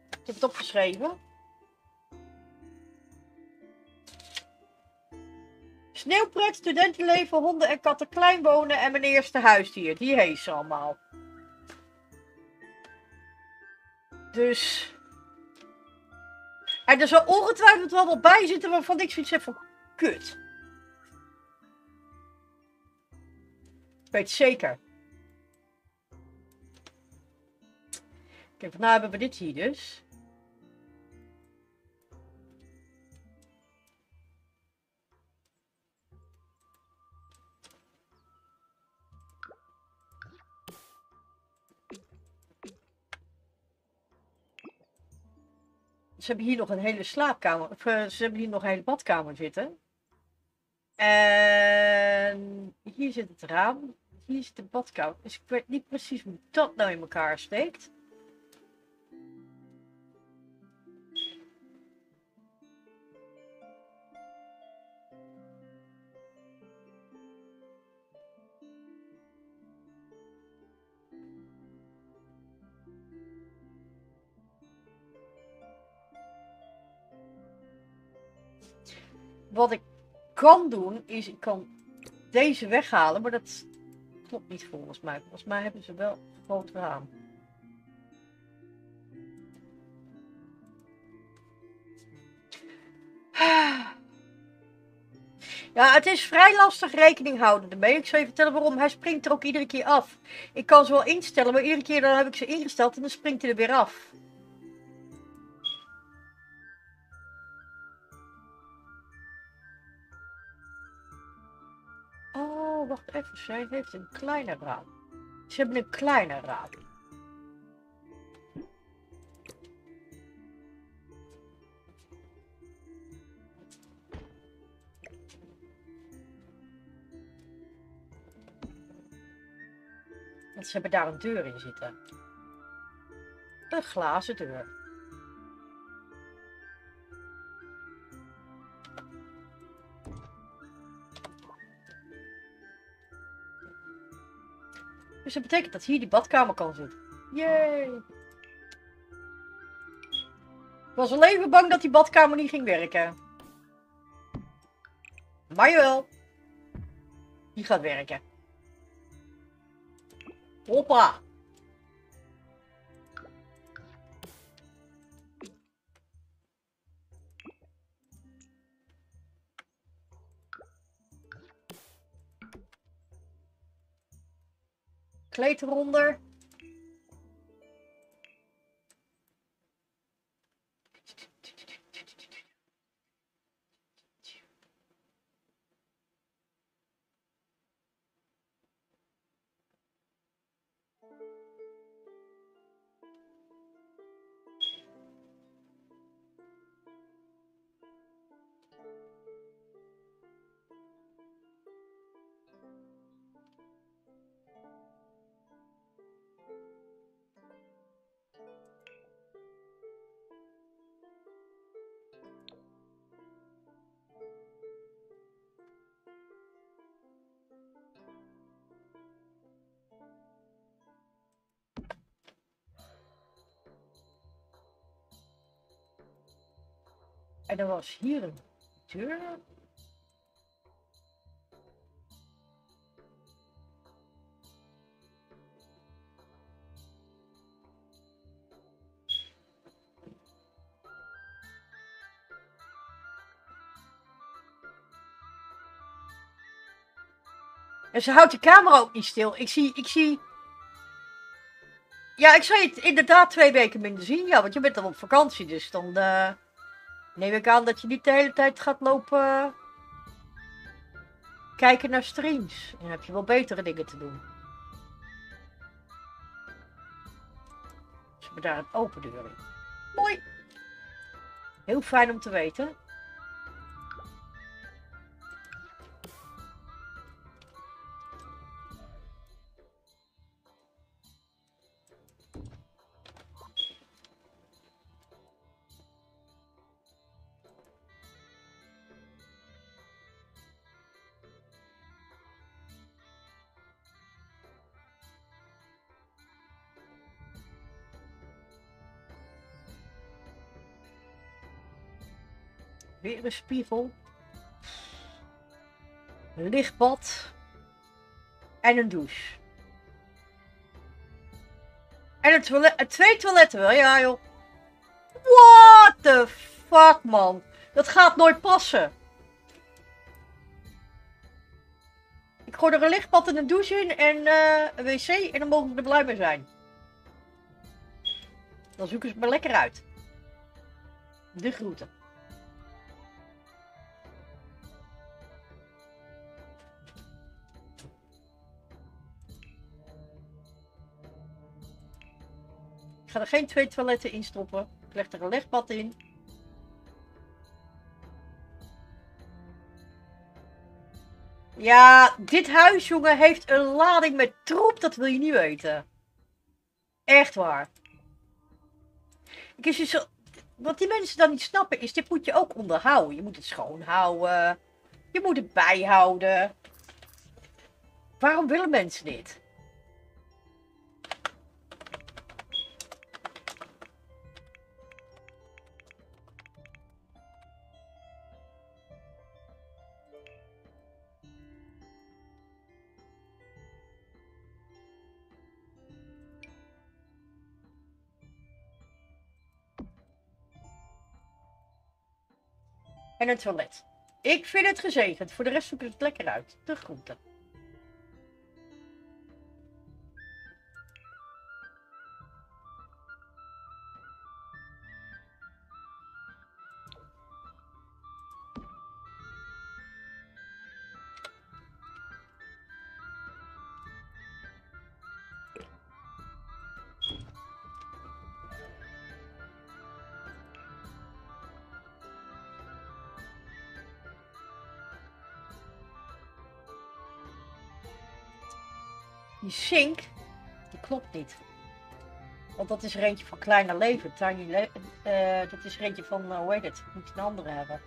ik heb het opgeschreven. Sneeuwpret, studentenleven, honden en katten, klein wonen en mijn eerste huisdier. Die heeft ze allemaal. Dus. En er zal ongetwijfeld wel wat bij zitten waarvan ik zoiets heb van. Kut. Ik weet zeker. Kijk, vandaag hebben we dit hier dus. Ze hebben hier nog een hele slaapkamer. Of, uh, ze hebben hier nog een hele badkamer zitten. En hier zit het raam. Hier zit de badkamer. Dus ik weet niet precies hoe dat nou in elkaar steekt. Wat ik kan doen, is ik kan deze weghalen, maar dat klopt niet volgens mij. Volgens mij hebben ze wel een groot raam. Ja, het is vrij lastig rekening houden ermee. Ik zal je vertellen waarom. Hij springt er ook iedere keer af. Ik kan ze wel instellen, maar iedere keer dan heb ik ze ingesteld en dan springt hij er weer af. Wacht even. Zij heeft een kleine raam. Ze hebben een kleine raam. Want ze hebben daar een deur in zitten. Een glazen deur. Dus dat betekent dat hier die badkamer kan zitten. Yay! Ik was al even bang dat die badkamer niet ging werken. Maar jawel. Die gaat werken. Hoppa! Kleed eronder. En er was hier een deur. En ze houdt de camera ook niet stil. Ik zie, ik zie... Ja, ik zou je inderdaad twee weken minder zien. Ja, want je bent dan op vakantie. Dus dan eh, neem ik aan dat je niet de hele tijd gaat lopen... kijken naar streams. Dan heb je wel betere dingen te doen. Ze hebben daar een open deur in. Mooi. Heel fijn om te weten. Spiegel. Een lichtbad. En een douche. En een toilet, twee toiletten wel, ja joh. What the fuck man. Dat gaat nooit passen. Ik gooi er een lichtbad en een douche in en uh, een wc en dan mogen we er blij mee zijn. Dan zoeken ze me lekker uit. De groeten. Ga er geen twee toiletten in stoppen. Ik leg er een legbad in. Ja, dit huis, jongen, heeft een lading met troep. Dat wil je niet weten. Echt waar. Ik is dus zo... Wat die mensen dan niet snappen is, dit moet je ook onderhouden. Je moet het schoonhouden. Je moet het bijhouden. Waarom willen mensen dit? En een toilet. Ik vind het gezegend. Voor de rest zoek het lekker uit. De groenten. Sink, die klopt niet. Want dat is er eentje van Kleine Leven. Tiny Le uh, dat is er eentje van, uh, hoe heet het? Moet je een andere hebben.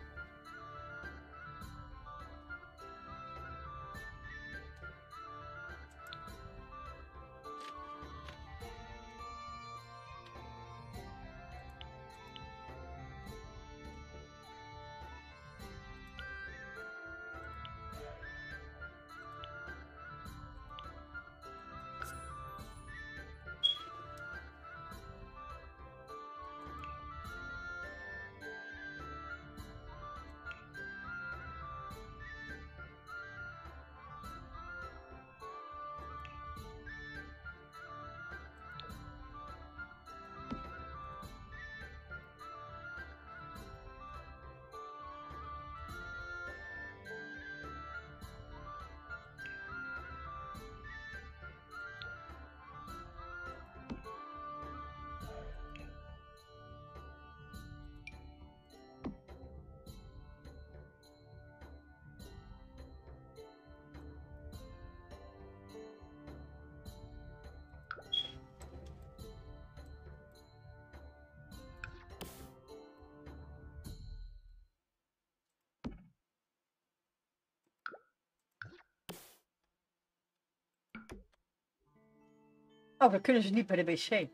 Oh, dan kunnen ze niet bij de wc.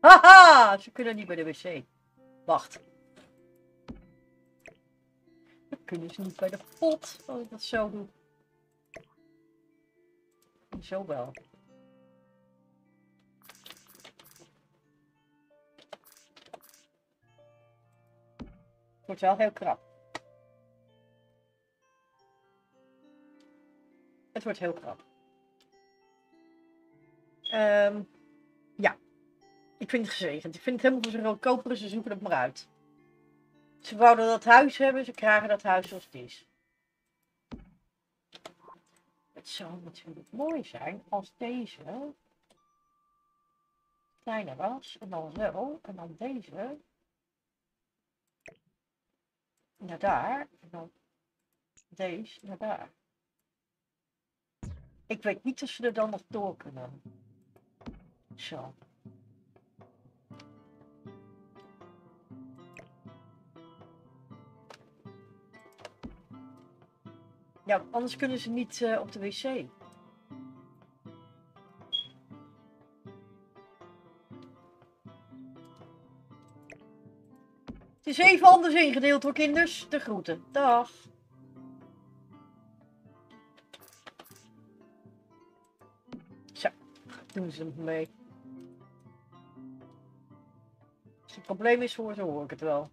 Haha, ze kunnen niet bij de wc. Wacht. Dan kunnen ze niet bij de pot, als ik dat zo doe. Zo wel. Wordt wel heel krap. Het wordt heel grappig. Ehm, ja. Ik vind het gezegend. Ik vind het helemaal voor zo'n koperen. Ze zoeken het maar uit. Ze wouden dat huis hebben. Ze krijgen dat huis zoals het is. Het zou natuurlijk mooi zijn als deze kleiner was. En dan zo. En dan deze naar daar. En dan deze naar daar. Ik weet niet of ze er dan nog door kunnen. Ja, anders kunnen ze niet uh, op de wc. Het is even anders ingedeeld hoor, kinders. De groeten. Dag. Zo, doen ze mee. Het probleem is voor ze, hoor ik het wel.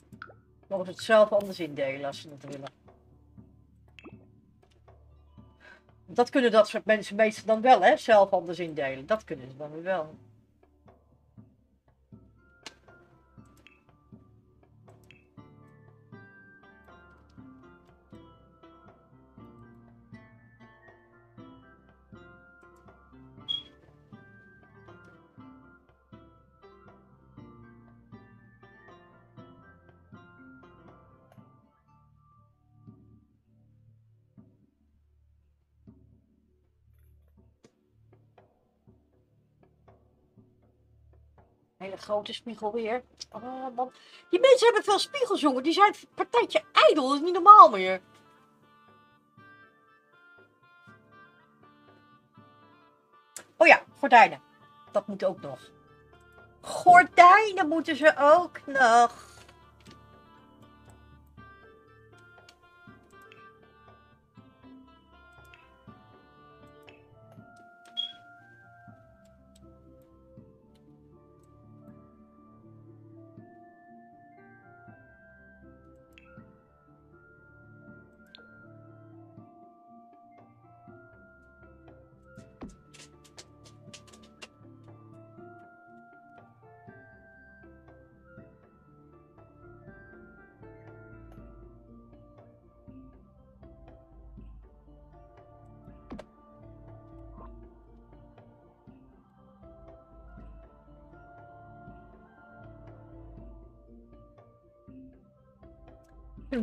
Mogen ze het zelf anders indelen als ze het willen. Dat kunnen dat soort mensen meestal dan wel, hè? Zelf anders indelen. Dat kunnen ze dan wel. Grote spiegel weer. Oh, man. Die mensen hebben veel spiegels, jongen. Die zijn partijtje ijdel. Dat is niet normaal meer. Oh ja, gordijnen. Dat moet ook nog. Gordijnen moeten ze ook nog.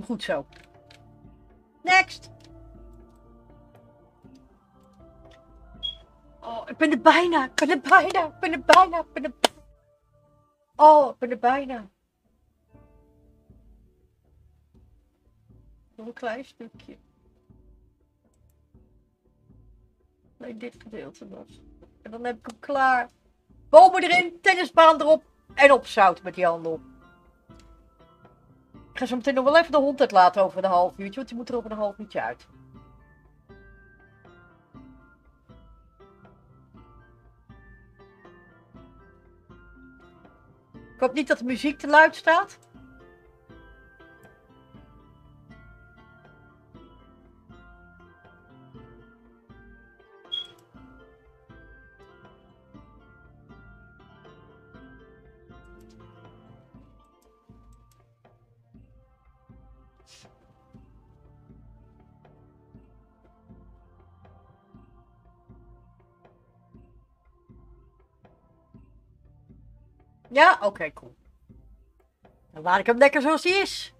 Goed zo. Next! Oh, ik ben er bijna. Ik ben er bijna. Ik ben er bijna. Ik ben er... Oh, ik ben er bijna. Nog een klein stukje. Nee, dit gedeelte nog. En dan heb ik hem klaar. Bomen erin, tennisbaan erop en opzout met die handen op. Ga zo meteen nog wel even de hond uitlaten over een half uurtje, want die moet er over een half uurtje uit. Ik hoop niet dat de muziek te luid staat. Ja? Oké, cool. Dan laat ik hem lekker zoals hij is.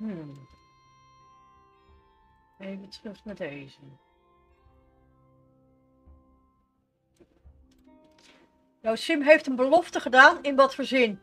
Hmm. Even terug naar deze. Nou, Sim heeft een belofte gedaan. In wat voor zin?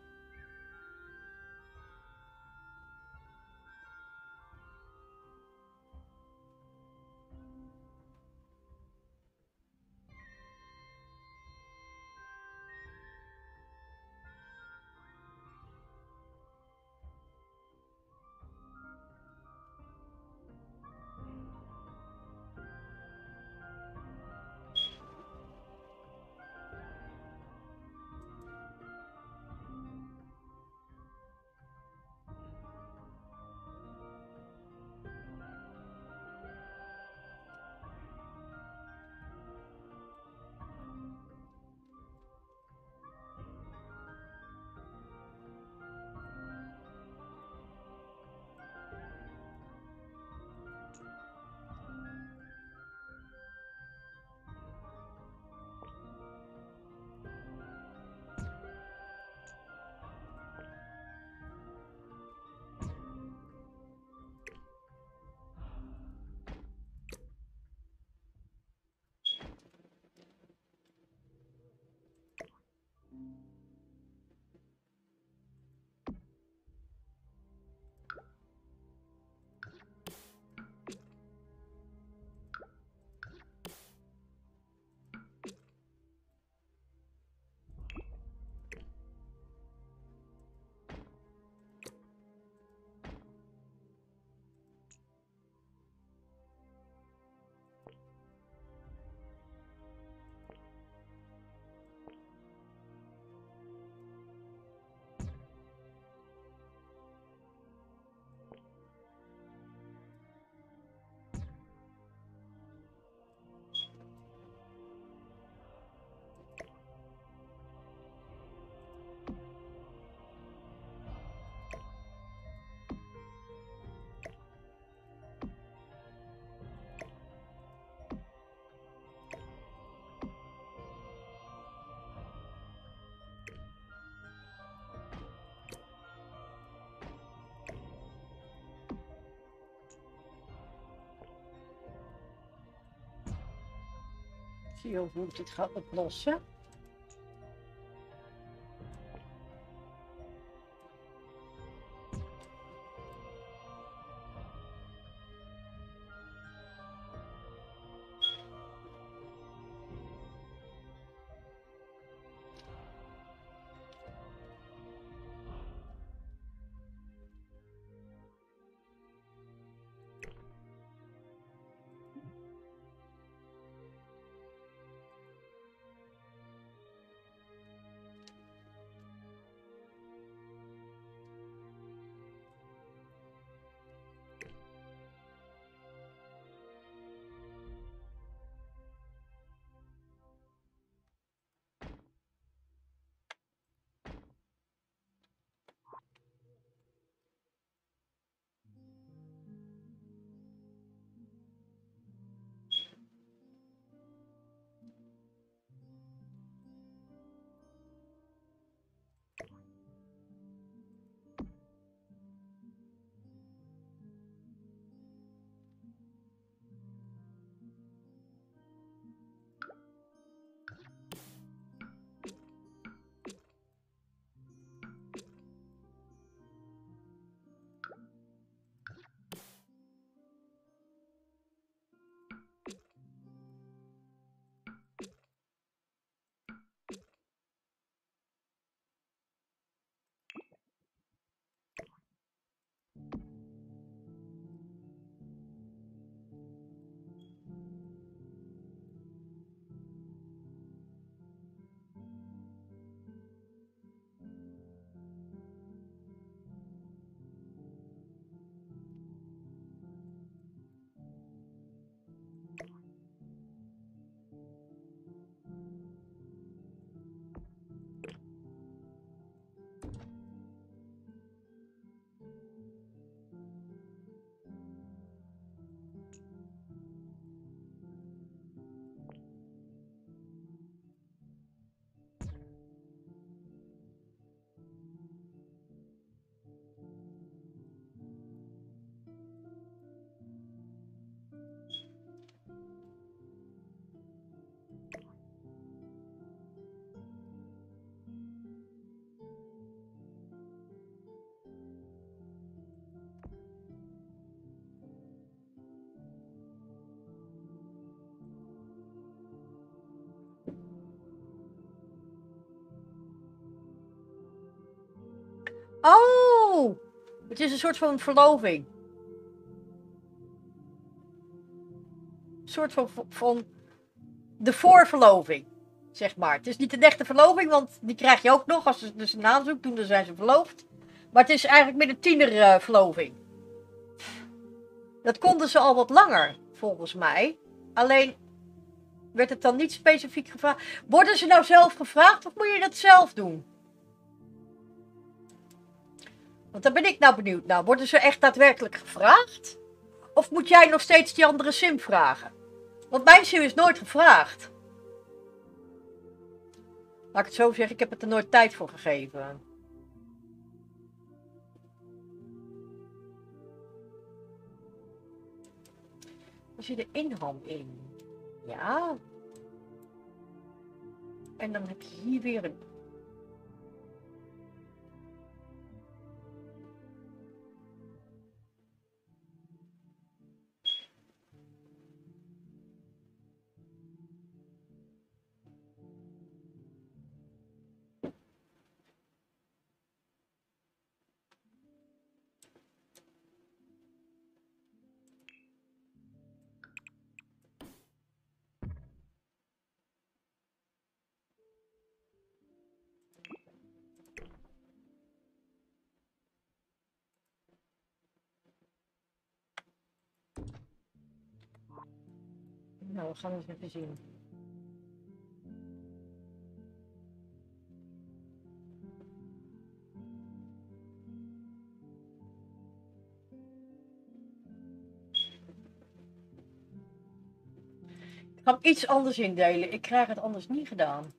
Zie je hoe dit gaat oplossen? Oh! Het is een soort van verloving. Een soort van, van de voorverloving, zeg maar. Het is niet een echte verloving, want die krijg je ook nog als ze dus een aanzoek doen, dan zijn ze verloofd. Maar het is eigenlijk meer een tienerverloving. dat konden ze al wat langer, volgens mij. Alleen werd het dan niet specifiek gevraagd. Worden ze nou zelf gevraagd of moet je dat zelf doen? Want daar ben ik nou benieuwd naar. Worden ze echt daadwerkelijk gevraagd? Of moet jij nog steeds die andere sim vragen? Want mijn sim is nooit gevraagd. Laat ik het zo zeggen, ik heb het er nooit tijd voor gegeven. Er zit een inham in. Ja. En dan heb je hier weer een Nou, we gaan eens even zien. Ik ga iets anders indelen. Ik krijg het anders niet gedaan.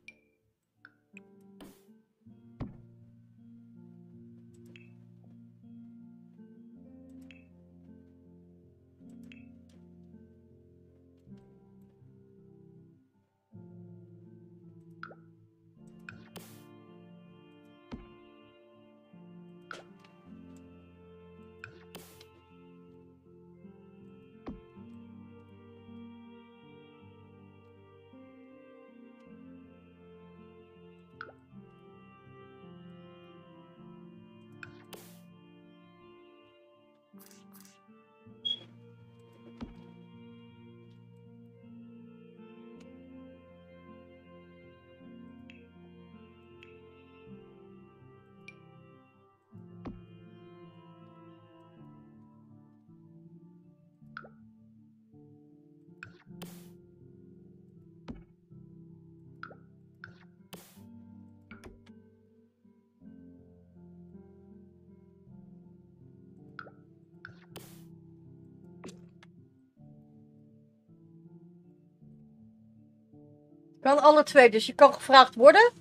Kan alle twee. Dus je kan gevraagd worden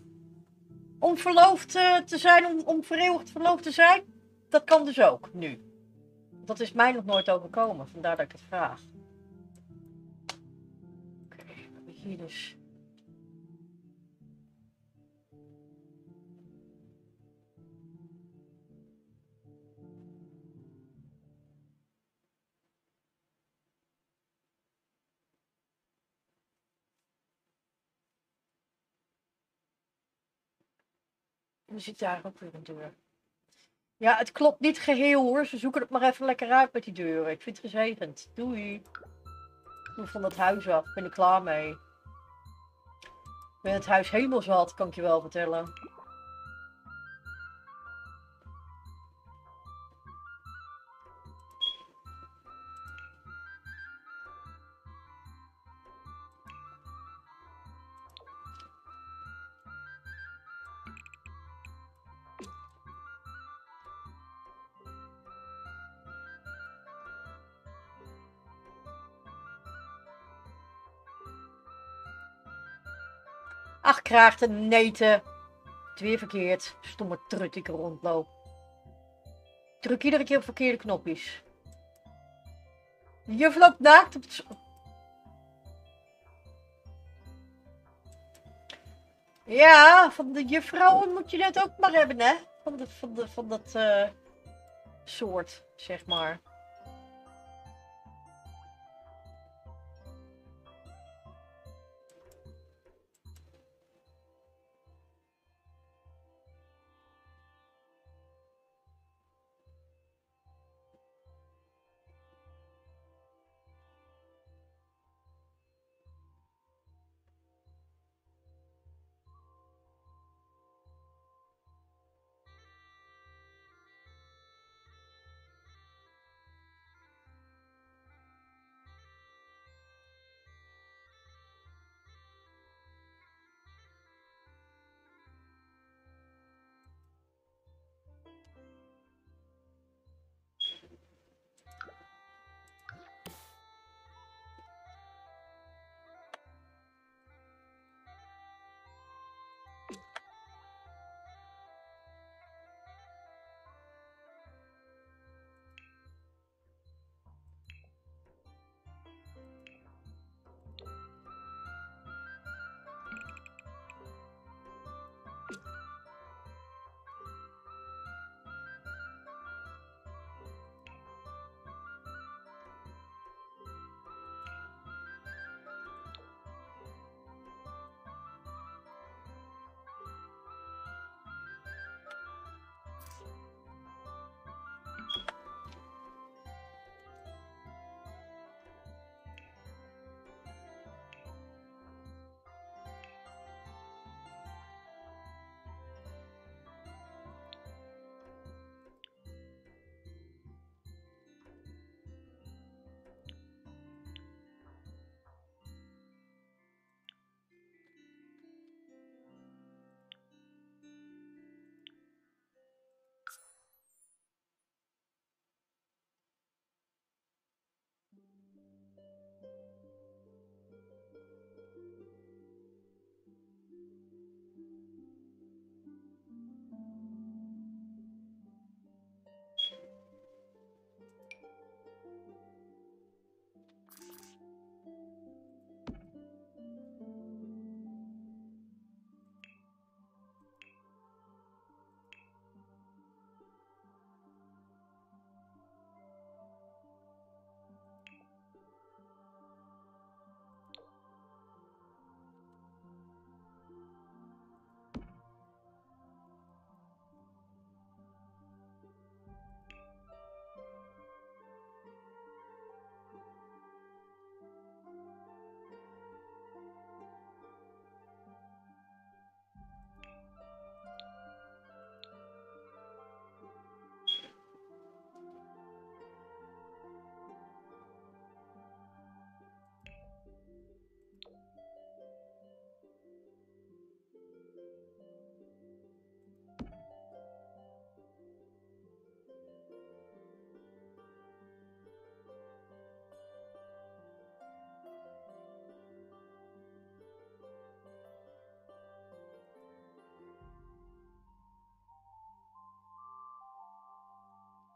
om verloofd eh, te zijn, om, om vereeuwigd verloofd te zijn. Dat kan dus ook nu. Dat is mij nog nooit overkomen, vandaar dat ik het vraag. Hier dus. Er zit daar ook weer een deur. Ja, het klopt niet geheel hoor. Ze zoeken het maar even lekker uit met die deuren. Ik vind het gezegend. Doei. Ik van het huis af. Ben ik klaar mee. Ik ben het huis helemaal zat, kan ik je wel vertellen. Ach, kraagt een neten. Het weer verkeerd. Stomme trut ik rondloop. Druk iedere keer op verkeerde knopjes. De juf loopt naakt op het... Ja, van de juffrouwen moet je dat ook maar hebben, hè? Van, de, van, de, van dat uh, soort, zeg maar.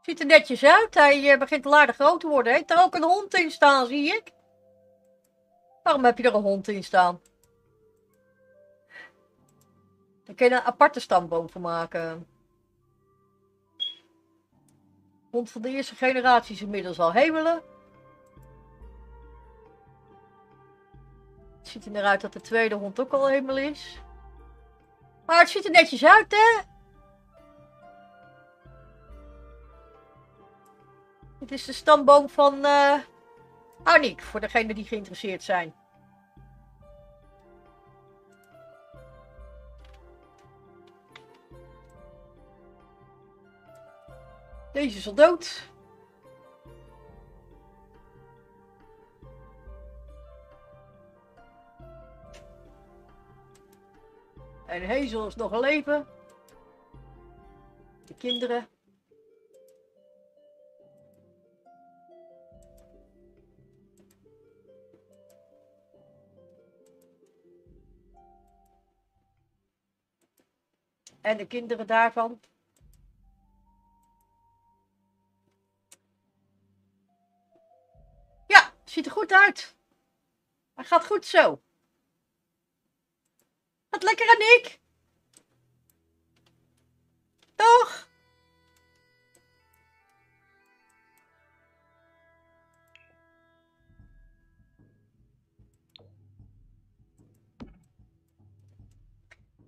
Ziet er netjes uit. Hij eh, begint al aardig groot te worden. Heeft er ook een hond in staan, zie ik. Waarom heb je er een hond in staan? Daar kun je een aparte stamboom van maken. Hond van de eerste generatie is inmiddels al hemelen. Het ziet er eruit dat de tweede hond ook al hemel is. Maar het ziet er netjes uit, hè? Dit is de stamboom van uh, voor degenen die geïnteresseerd zijn. Deze is al dood. En Hazel is nog een leven. De kinderen. En de kinderen daarvan. Ja, ziet er goed uit. Hij gaat goed zo. Wat lekker aan ik. Toch?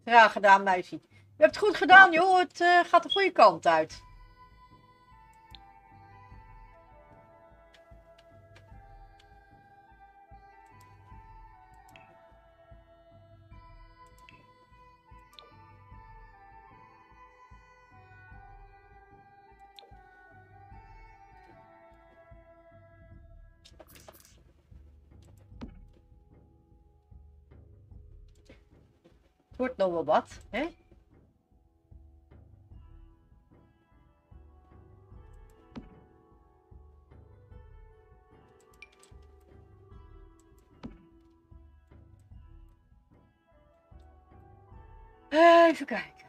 Graag gedaan, meisje. Je hebt het goed gedaan, joh. Het uh, gaat de goede kant uit. Het wordt nog wel wat, hè? Even.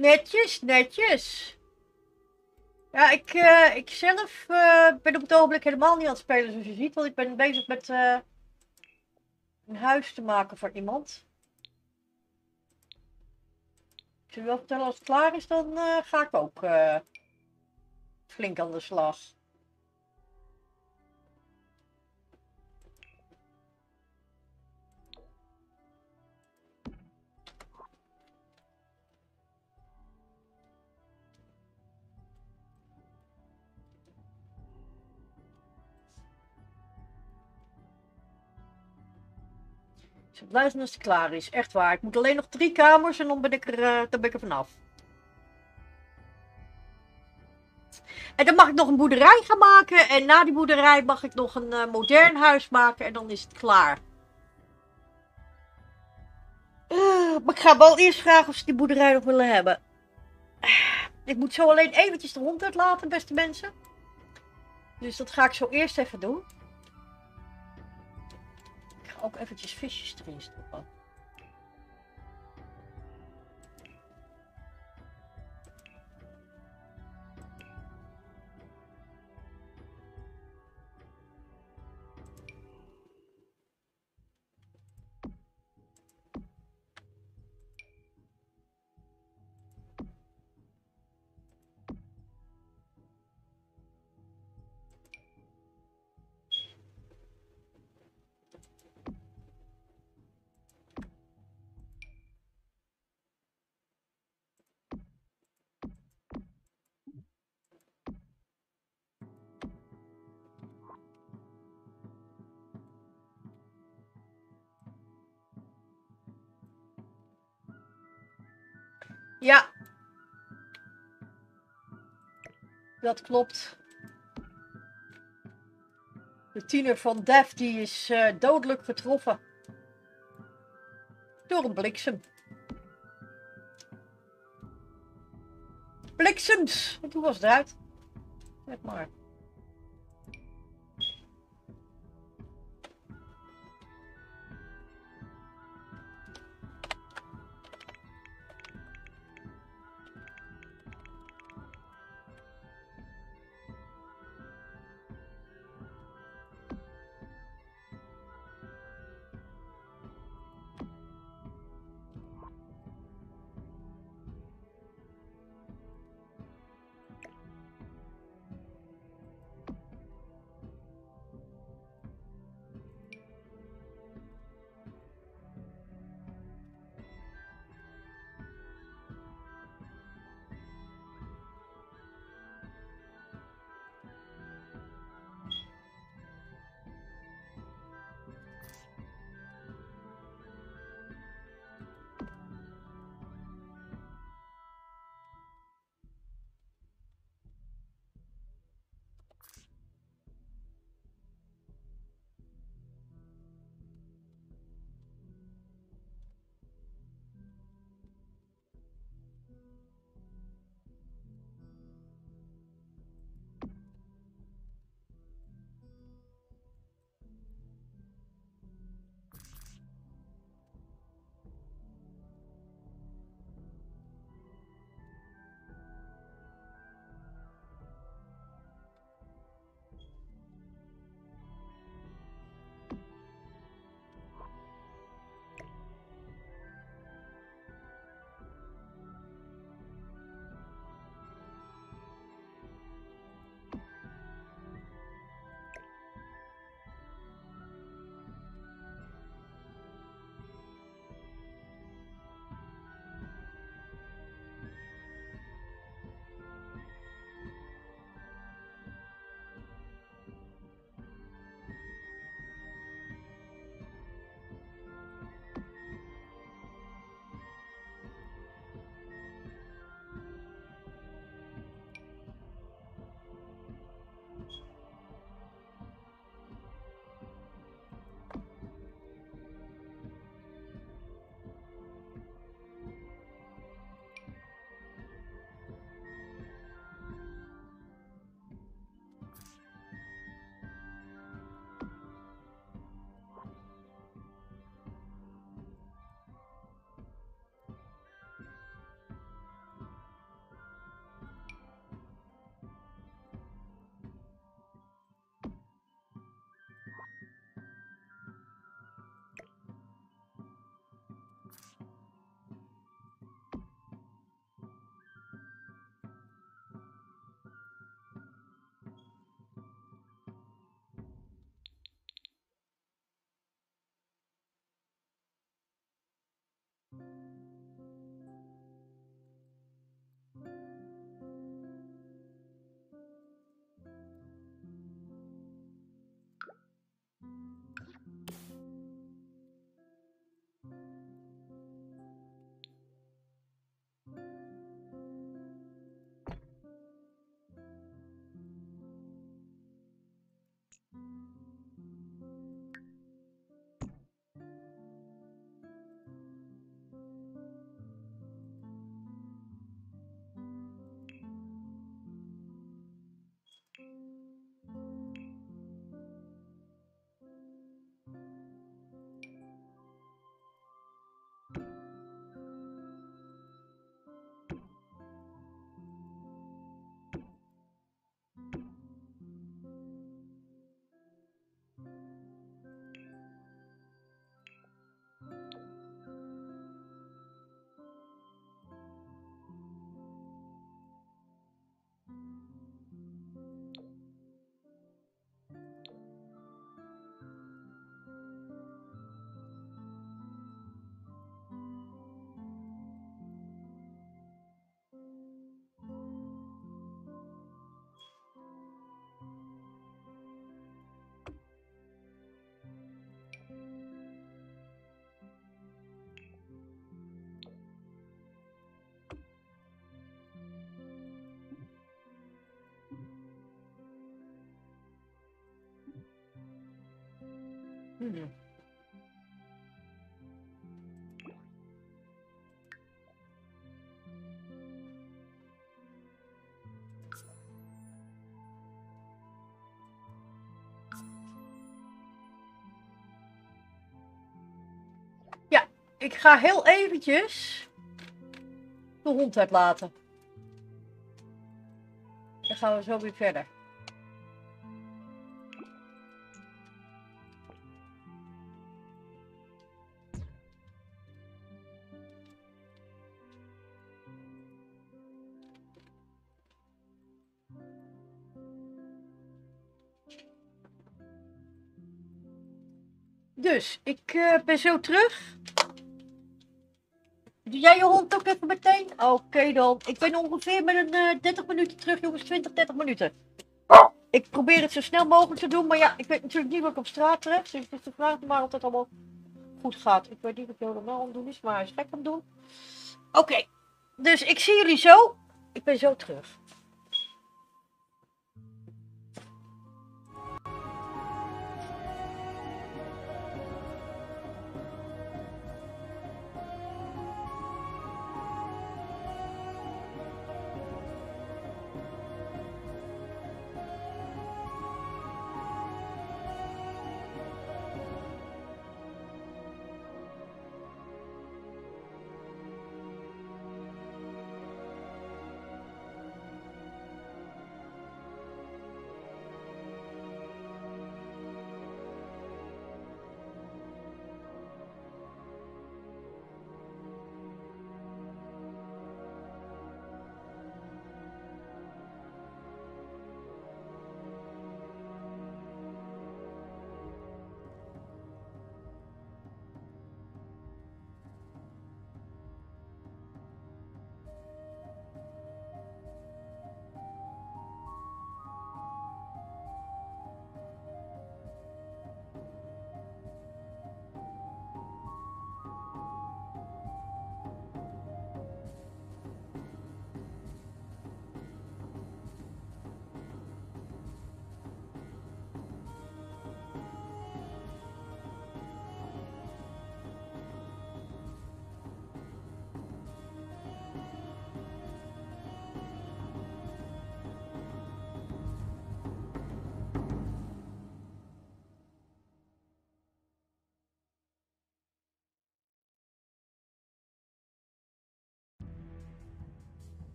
Netjes, netjes. Ja, ik, uh, ik zelf uh, ben op het ogenblik helemaal niet aan het spelen zoals je ziet. Want ik ben bezig met uh, een huis te maken voor iemand. Ik je wel vertellen als het klaar is, dan ga ik ook flink aan de slag. Luister als het klaar is. Echt waar. Ik moet alleen nog drie kamers en dan ben ik er, uh, dan ben ik er vanaf. En dan mag ik nog een boerderij gaan maken. En na die boerderij mag ik nog een uh, modern huis maken. En dan is het klaar. Uh, maar ik ga wel eerst vragen of ze die boerderij nog willen hebben. Ik moet zo alleen eventjes de hond uitlaten, beste mensen. Dus dat ga ik zo eerst even doen ook eventjes visjes erin stoppen. Dat klopt. De tiener van Def die is eh, dodelijk getroffen. Door een bliksem. Bliksems! En toen was het eruit. Let maar. Ja, ik ga heel eventjes de hond uitlaten. Dan gaan we zo weer verder. Dus, ik eh, ben zo terug. Doe jij je hond ook even meteen? Oké dan. Ik ben ongeveer met een eh 30 minuten terug, jongens. 20, 30 minuten. Ik probeer het zo snel mogelijk te doen, maar ja, ik weet natuurlijk niet wat ik op straat terecht. Dus het is de maar of het allemaal goed gaat. Ik weet niet wat jou normaal aan het doen is, maar hij is gek aan het doen. Oké, dus ik zie jullie zo. Ik ben zo terug.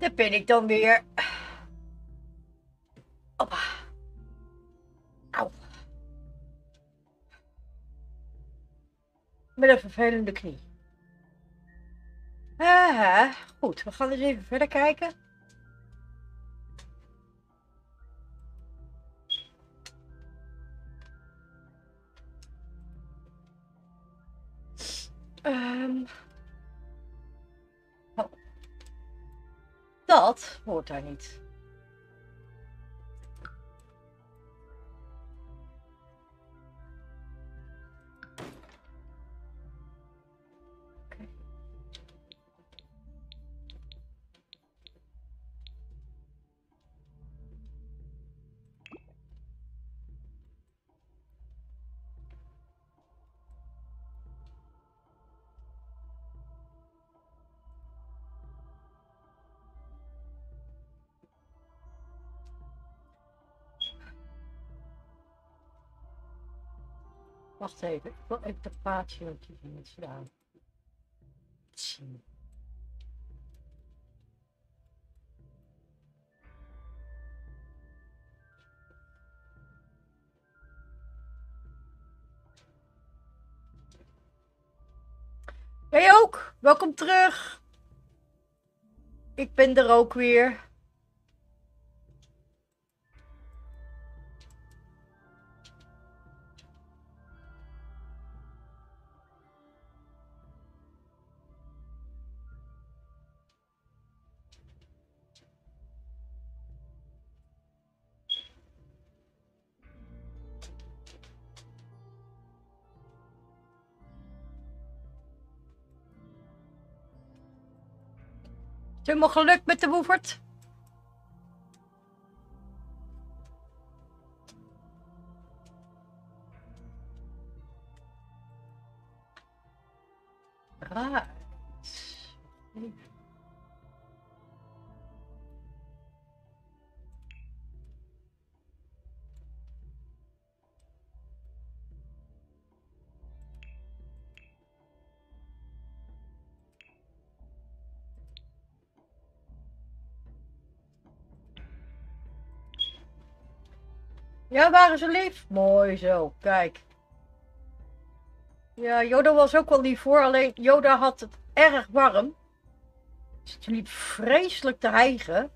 Daar ben ik dan weer. Hoppa. Auw. Met een vervelende knie. Ah, goed, we gaan eens even verder kijken. Dat hoort daar niet. Wacht even, ik wil even de paardje zien staan. Zien. Jij ook, welkom terug. Ik ben er ook weer. Helemaal gelukt met de woevert? Ja, waren ze lief? Mooi zo, kijk. Ja, Yoda was ook wel lief voor, alleen Yoda had het erg warm. Het liep vreselijk te hijgen.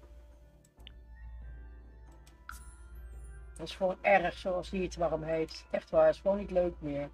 Dat is gewoon erg zoals die het warm heeft. Echt waar, is gewoon niet leuk meer.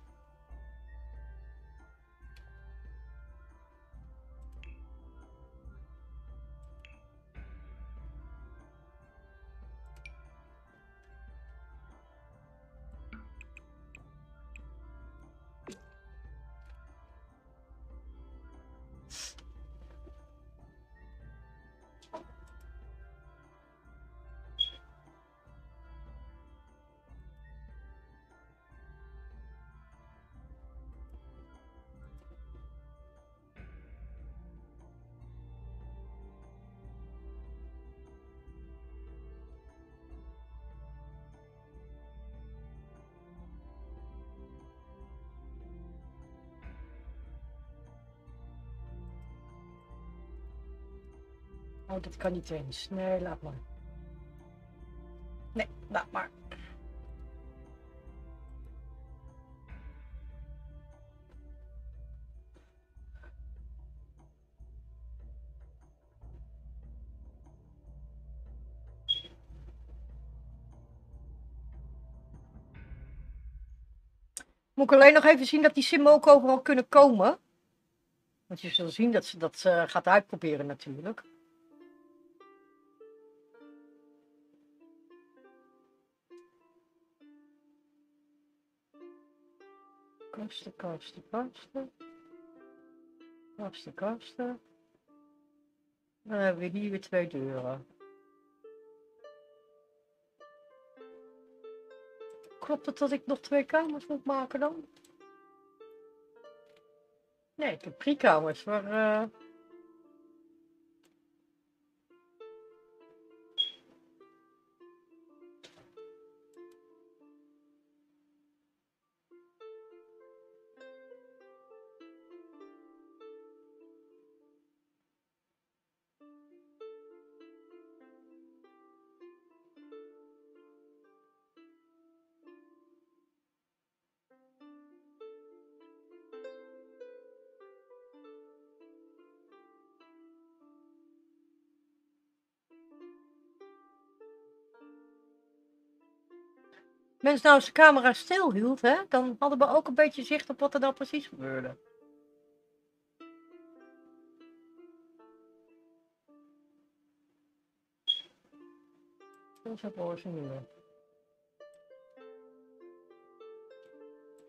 Dat kan niet eens. Nee, laat maar. Nee, laat maar. Moet ik alleen nog even zien dat die simmen ook overal kunnen komen. Want je zult zien dat ze dat eh, gaat uitproberen natuurlijk. Kasten, kasten, kasten. Kasten, kasten. Dan hebben we hier weer twee deuren. Klopt het dat ik nog twee kamers moet maken dan? Nee, ik heb drie kamers, maar... eh, Mensen nou zijn camera stilhield, hè, dan hadden we ook een beetje zicht op wat er nou precies gebeurde.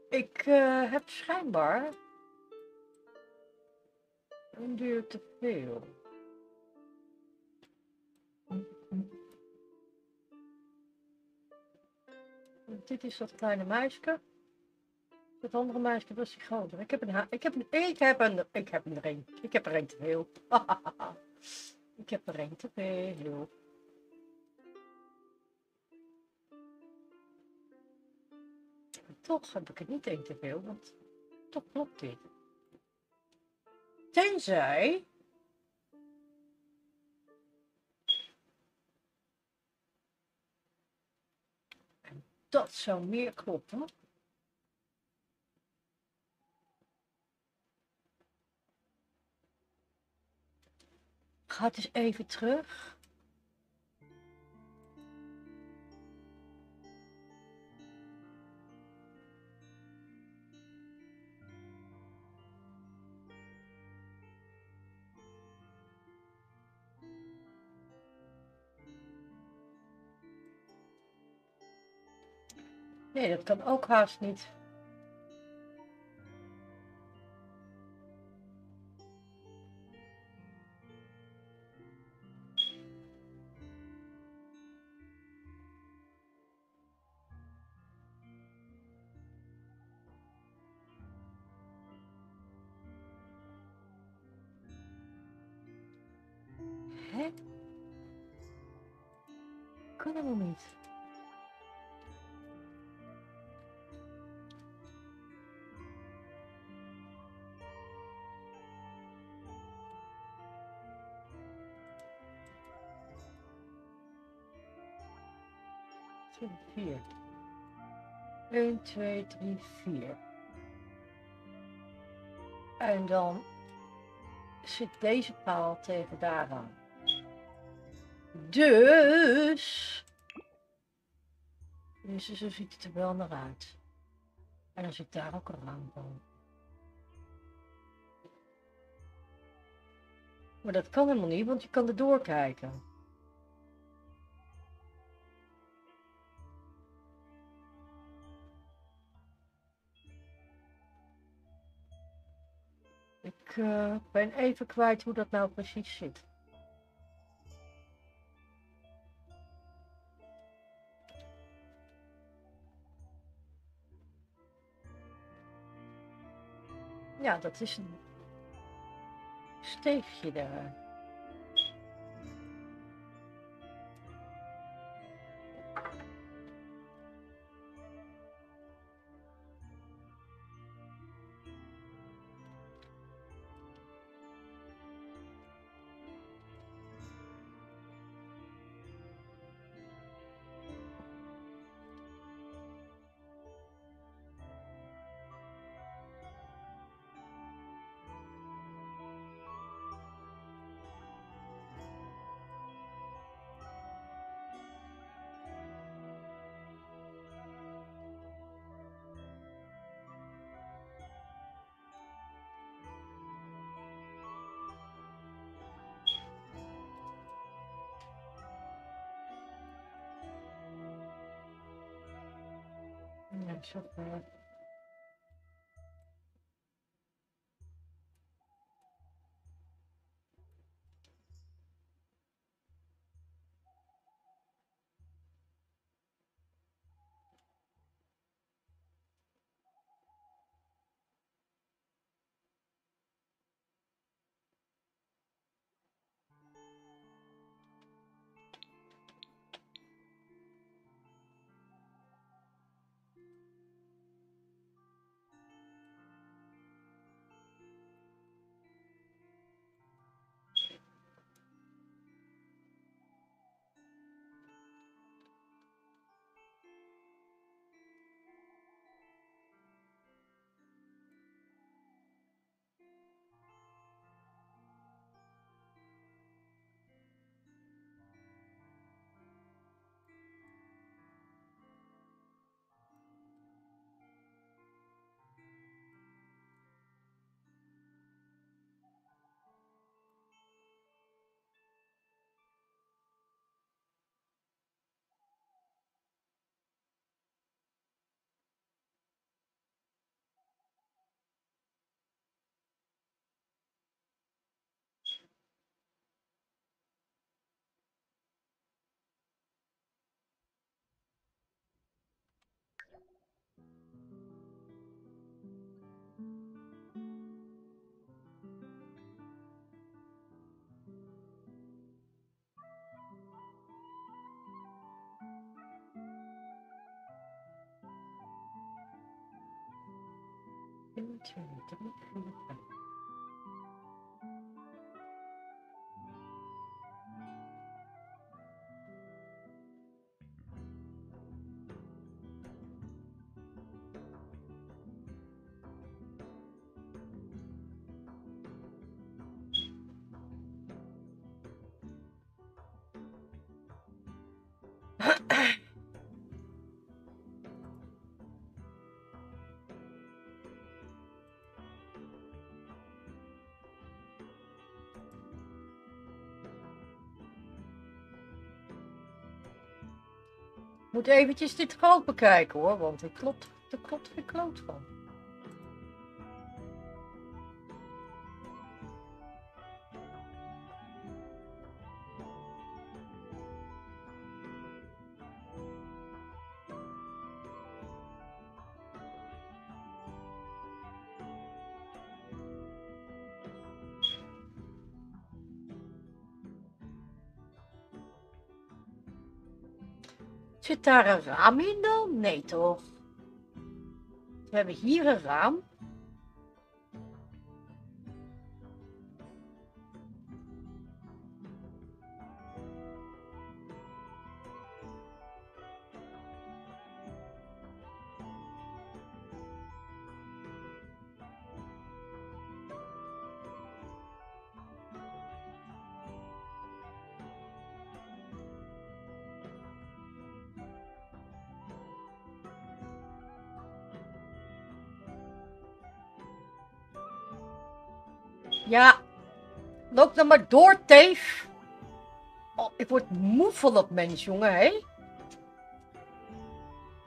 Ik uh, heb schijnbaar een duur te veel. Dit is dat kleine meisje. Dat andere meisje was die groter. Ik heb een, ik heb een, ik heb een, ik heb een ring. Ik heb er een te veel. ik heb er een te veel. toch heb ik het niet één te veel, want toch klopt dit. Tenzij... dat zou meer kloppen. Ga het eens even terug. Nee, dat kan ook haast niet. 1, 2, 3, 4. En dan zit deze paal tegen daaraan. Dus... Dus zo ziet het er wel naar uit. En dan zit daar ook een raam Maar dat kan helemaal niet, want je kan er doorkijken. Ik uh, ben even kwijt hoe dat nou precies zit. Ja, dat is een steegje daar. arkadaşlar. 땡처럼 조금 큰것 Moet eventjes dit groot bekijken hoor, want ik klopt, er klopt geen kloot van. Zit daar een raam in dan? Nee toch? We hebben hier een raam. Ja, loop dan maar door, Teef. Oh, ik word moe van dat mens, jongen, hé.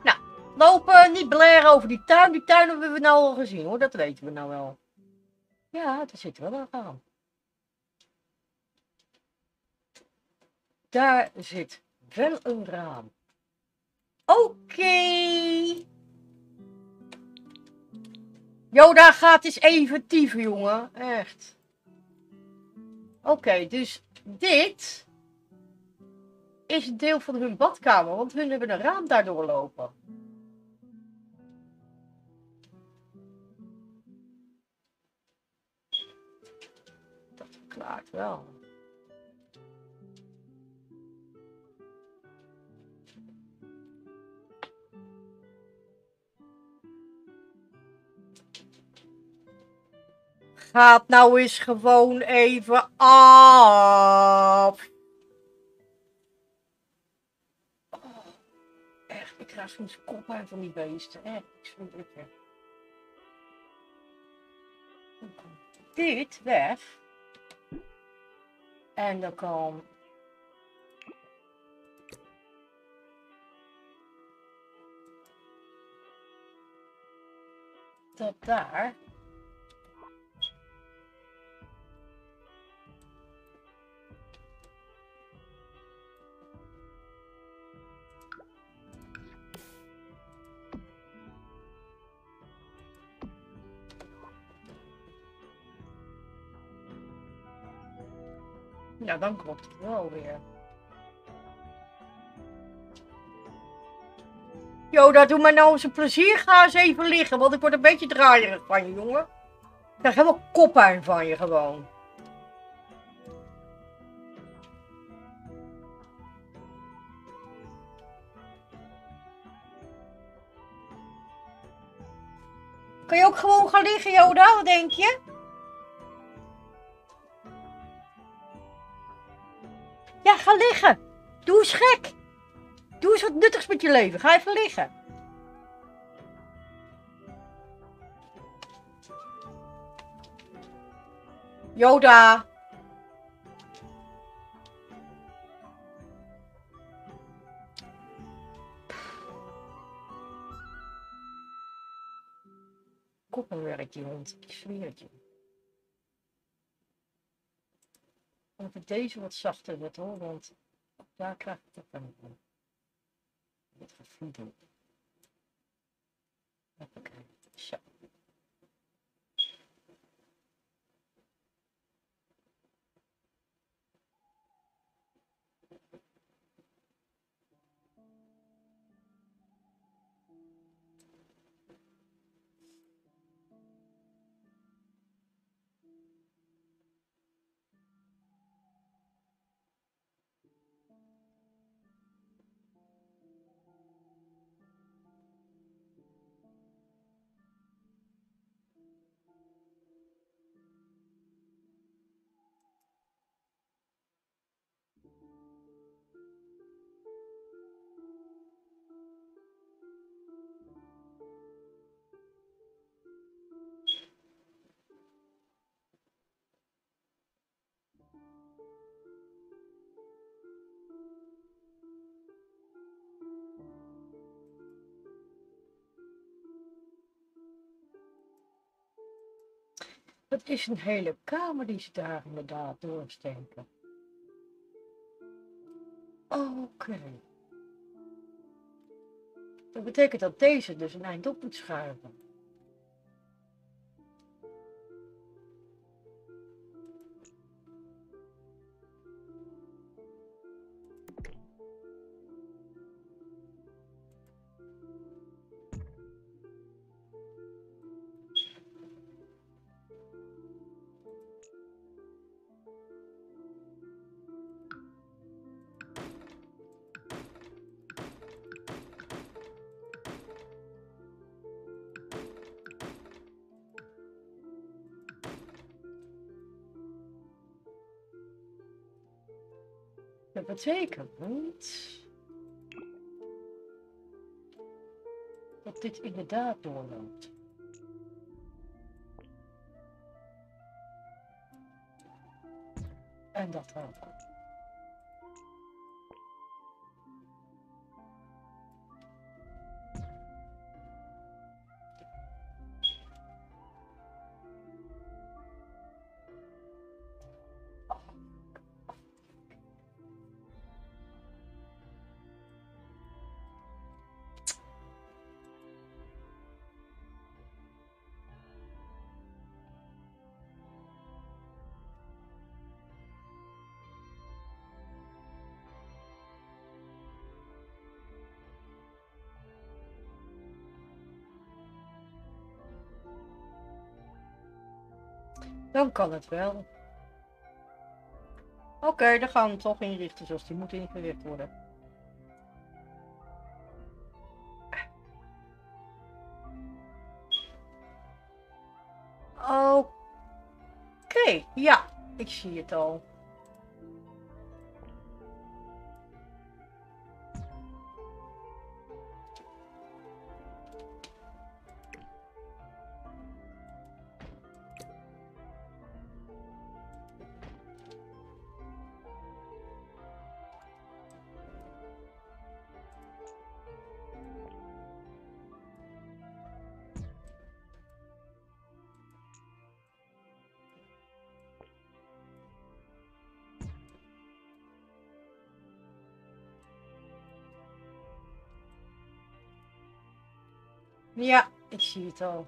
Nou, lopen niet blaren over die tuin. Die tuin hebben we nou al gezien, hoor. Dat weten we nou wel. Ja, er zit wel raam. Daar zit wel een raam. Oké. Joda gaat eens even tieven, jongen. Echt. Oké, dus dit is een deel van hun badkamer, want hun hebben een raam daardoor lopen. Dat verklaart wel. Gaat nou eens gewoon even af. Oh, echt, ik krijg soms kop uit van die beesten. Echt, ik zweer het dit weg. En dan kan... Dat daar. Ja, dan klopt wel weer. Joda, doe mij nou eens een plezier. Ga eens even liggen, want ik word een beetje draaierig van je, jongen. Ik krijg helemaal koppijn van je gewoon. Kan je ook gewoon gaan liggen, Joda? Denk je? Ja, ga liggen. Doe eens gek. Doe eens wat nuttigs met je leven. Ga even liggen. Yoda. Koppenwerk, die hond. Ik zweer het je. Of ik deze wat zachter wordt hoor, want daar krijg ik toch van. Dit gevoel. Hoppakee. Zo. Het is een hele kamer die ze daar inderdaad doorsteken. Oké. Dat betekent dat deze dus een eind op moet schuiven. Dat betekent dat dit inderdaad doorloopt. En dat ook. Dan kan het wel. Oké, dan gaan we toch inrichten zoals die moet ingericht worden. Oké, ja, ik zie het al. Ja, ik zie het al.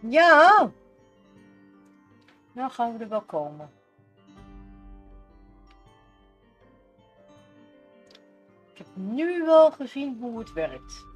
Ja. Nou gaan we er wel komen. Ik heb nu wel gezien hoe het werkt.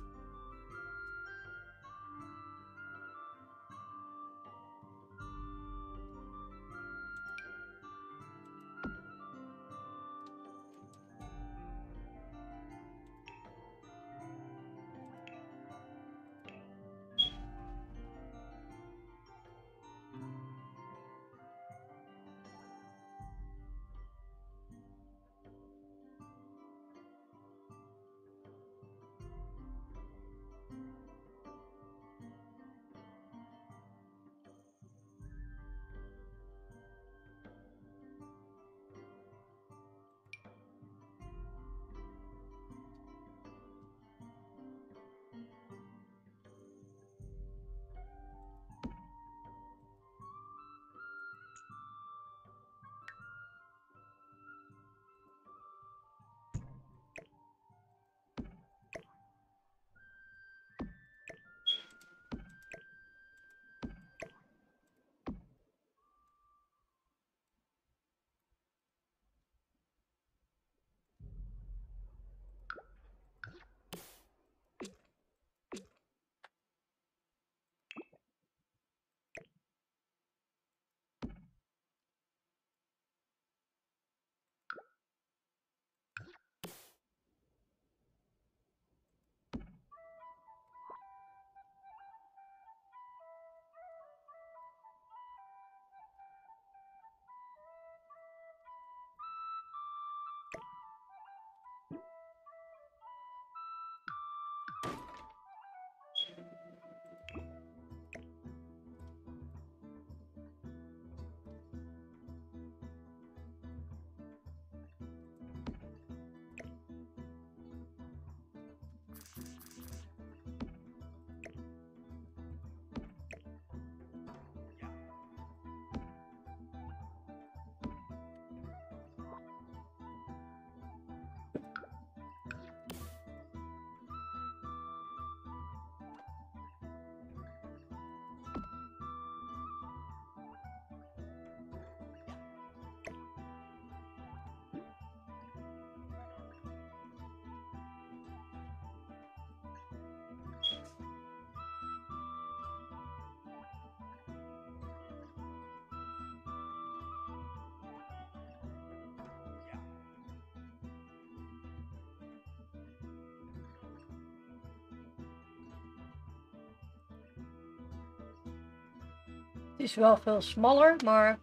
Is wel veel smaller, maar...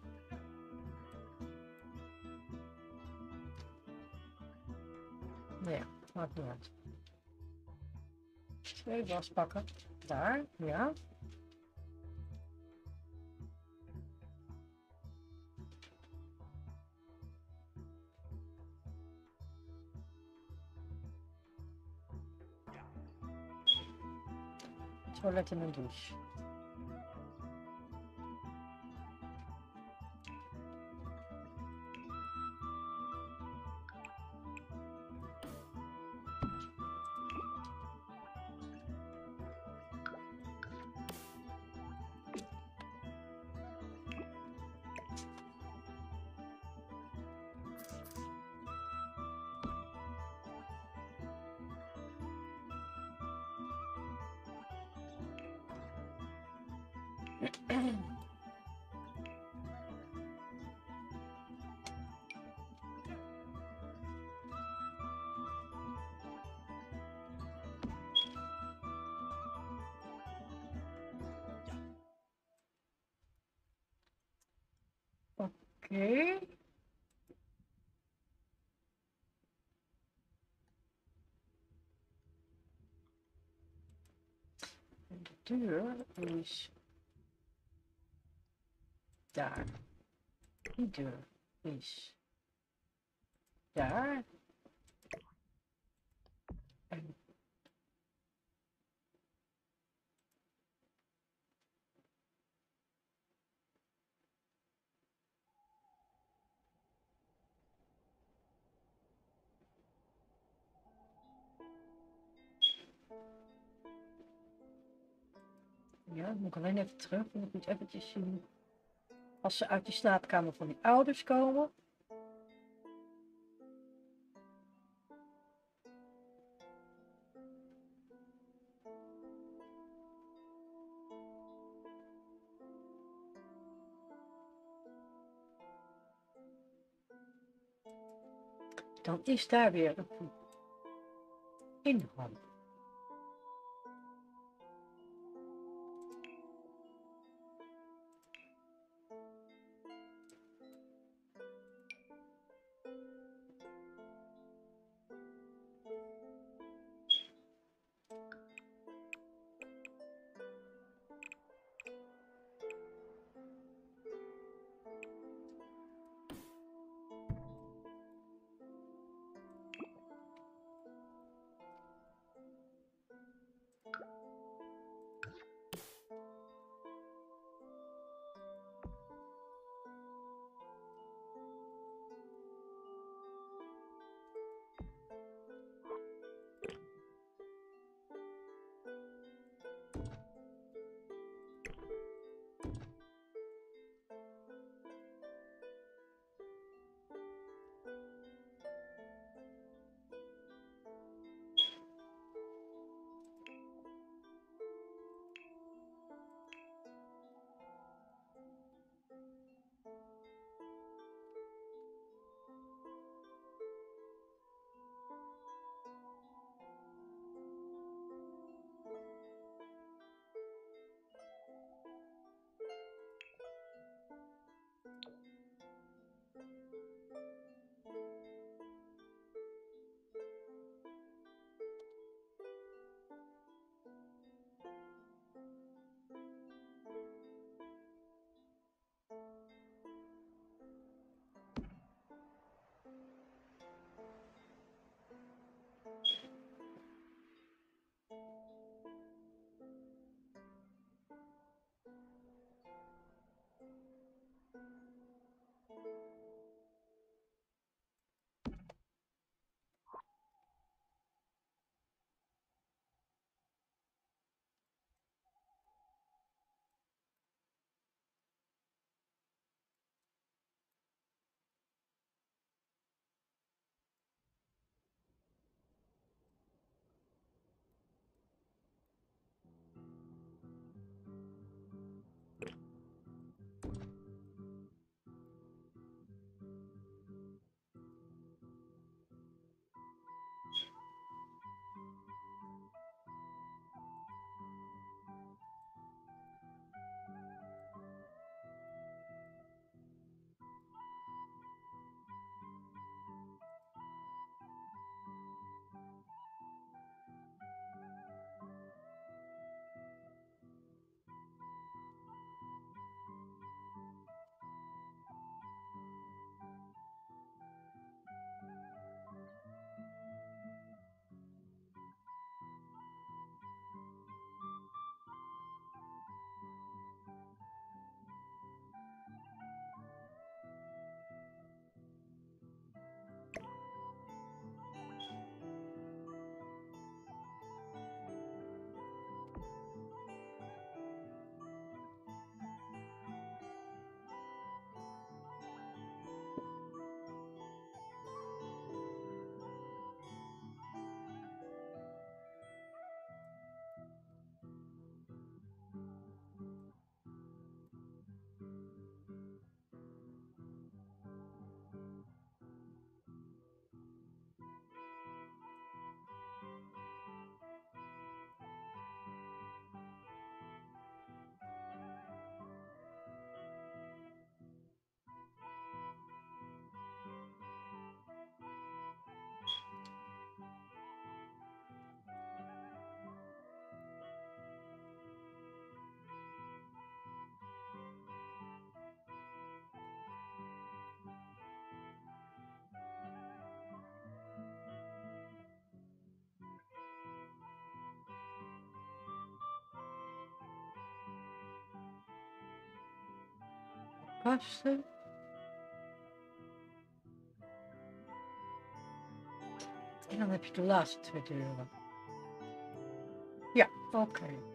Nou ja, maakt niet uit. Twee waspakken. Daar, ja. Toilet en een douche. Deur is daar. Die deur is daar. Moet ik alleen even terug. Ik moet eventjes zien. Als ze uit die slaapkamer van die ouders komen. Dan is daar weer een ingang. kasten. En dan heb je de laatste twee deuren. Ja, oké.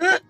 Ugh!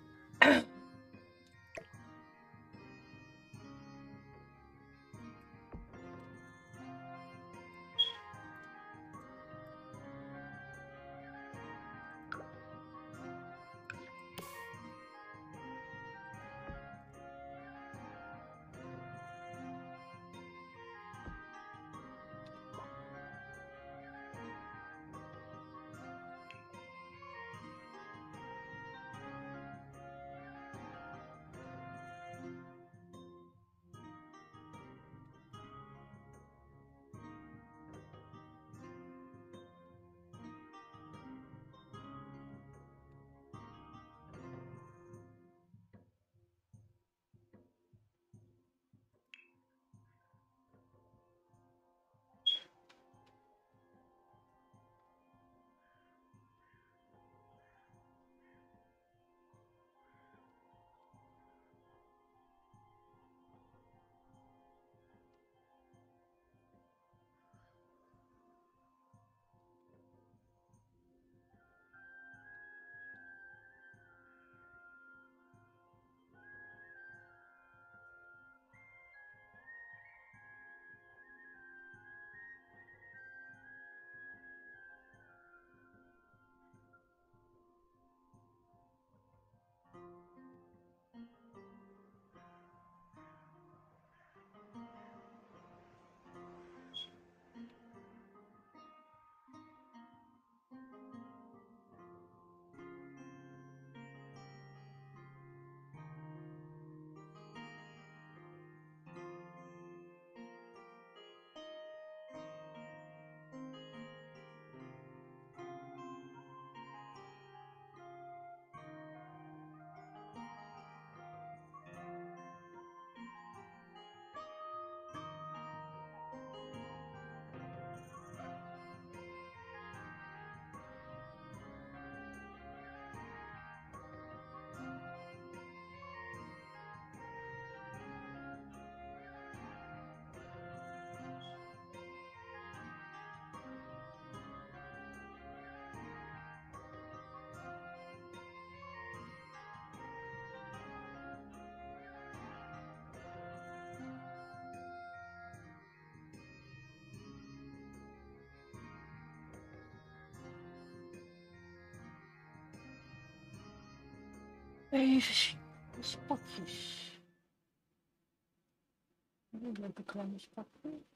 Deze spatjes. Ik spatjes. Een leuke kleine spatjes.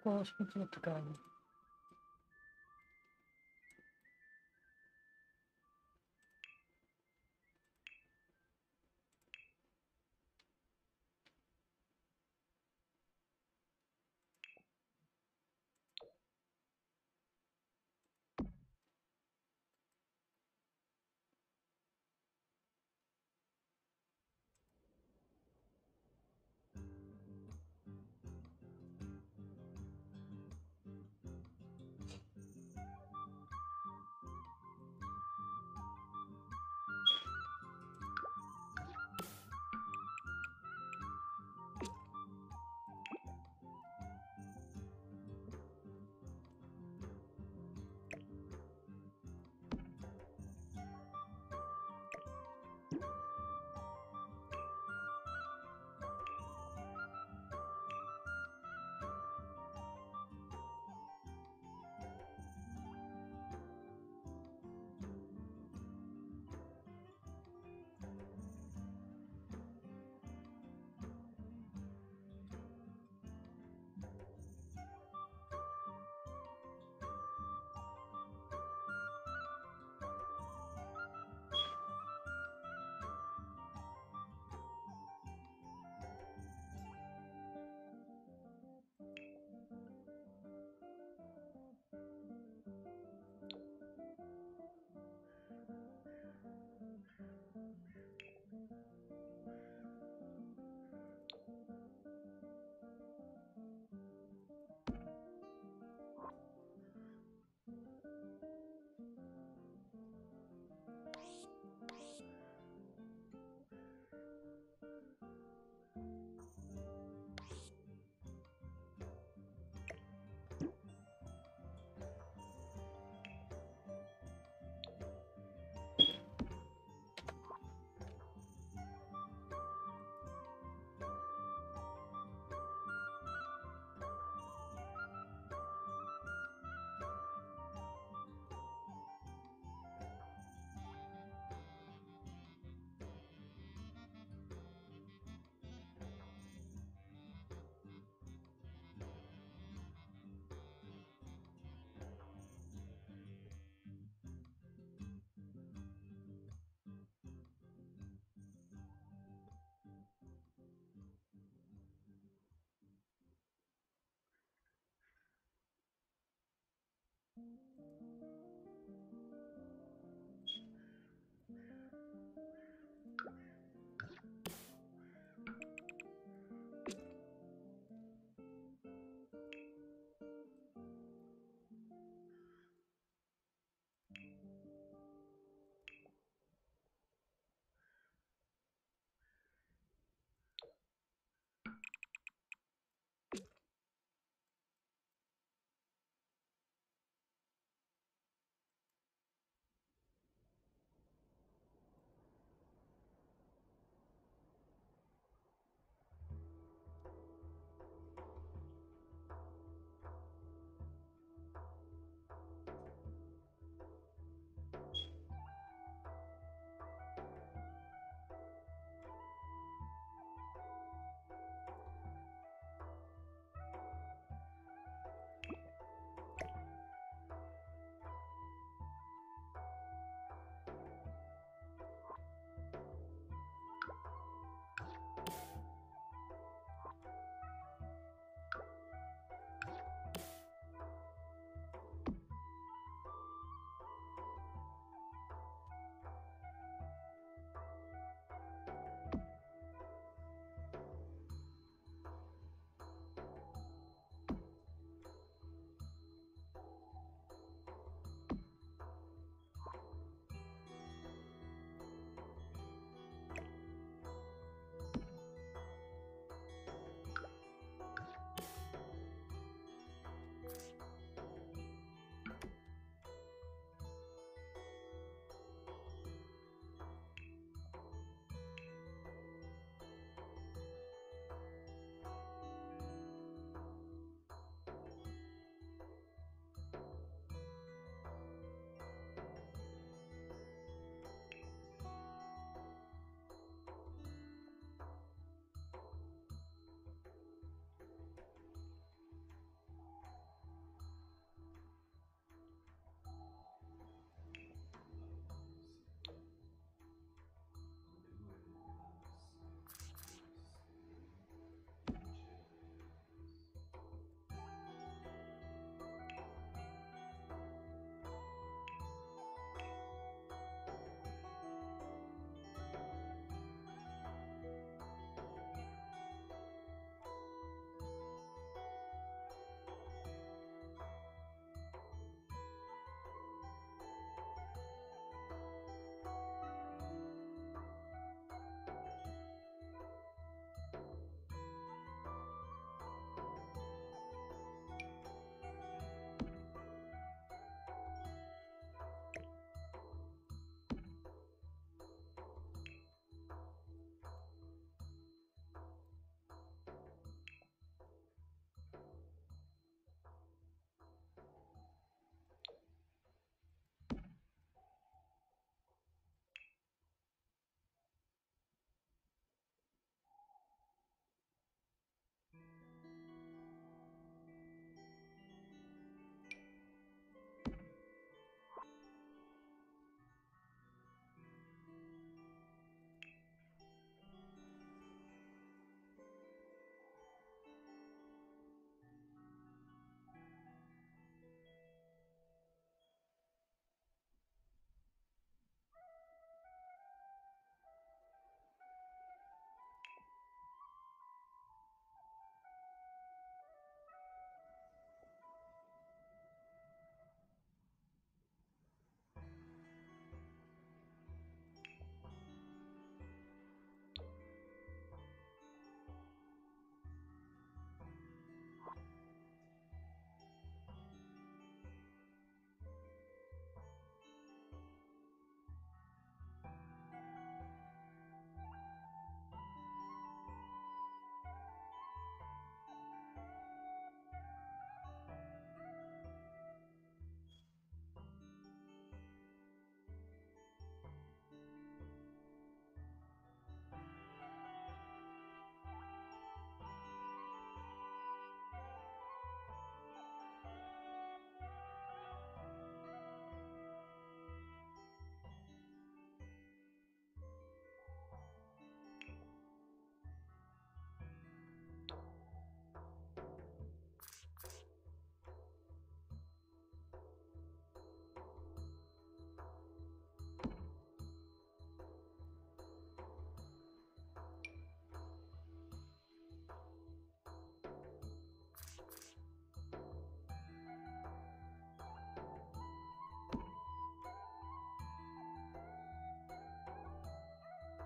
ook wel eens goed om op te komen.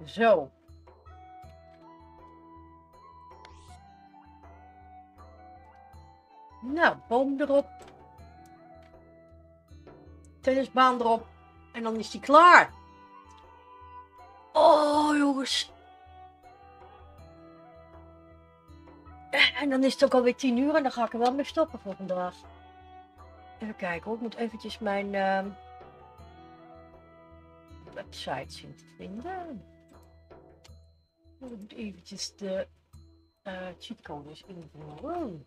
Zo. Nou, boom erop. Tennisbaan erop. En dan is die klaar. Oh, jongens. En dan is het ook alweer tien uur en dan ga ik er wel mee stoppen voor vandaag. Even kijken hoor, ik moet eventjes mijn uh, website zien te vinden. Moet eventjes de uh, cheatcodes invoeren.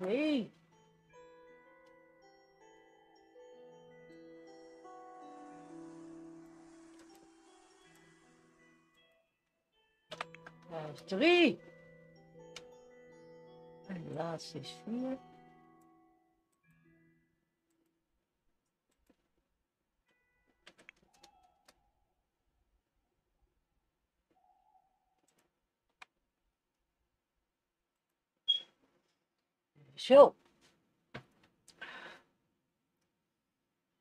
twee. Drie. En de laatste is vier. Zo.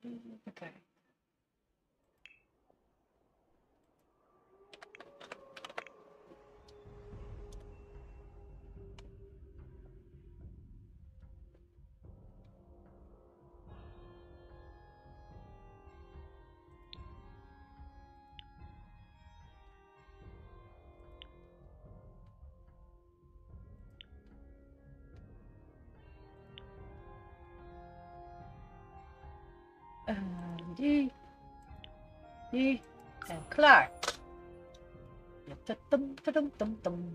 Even kijken. En klaar. Tum, tum,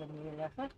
er neerleggen.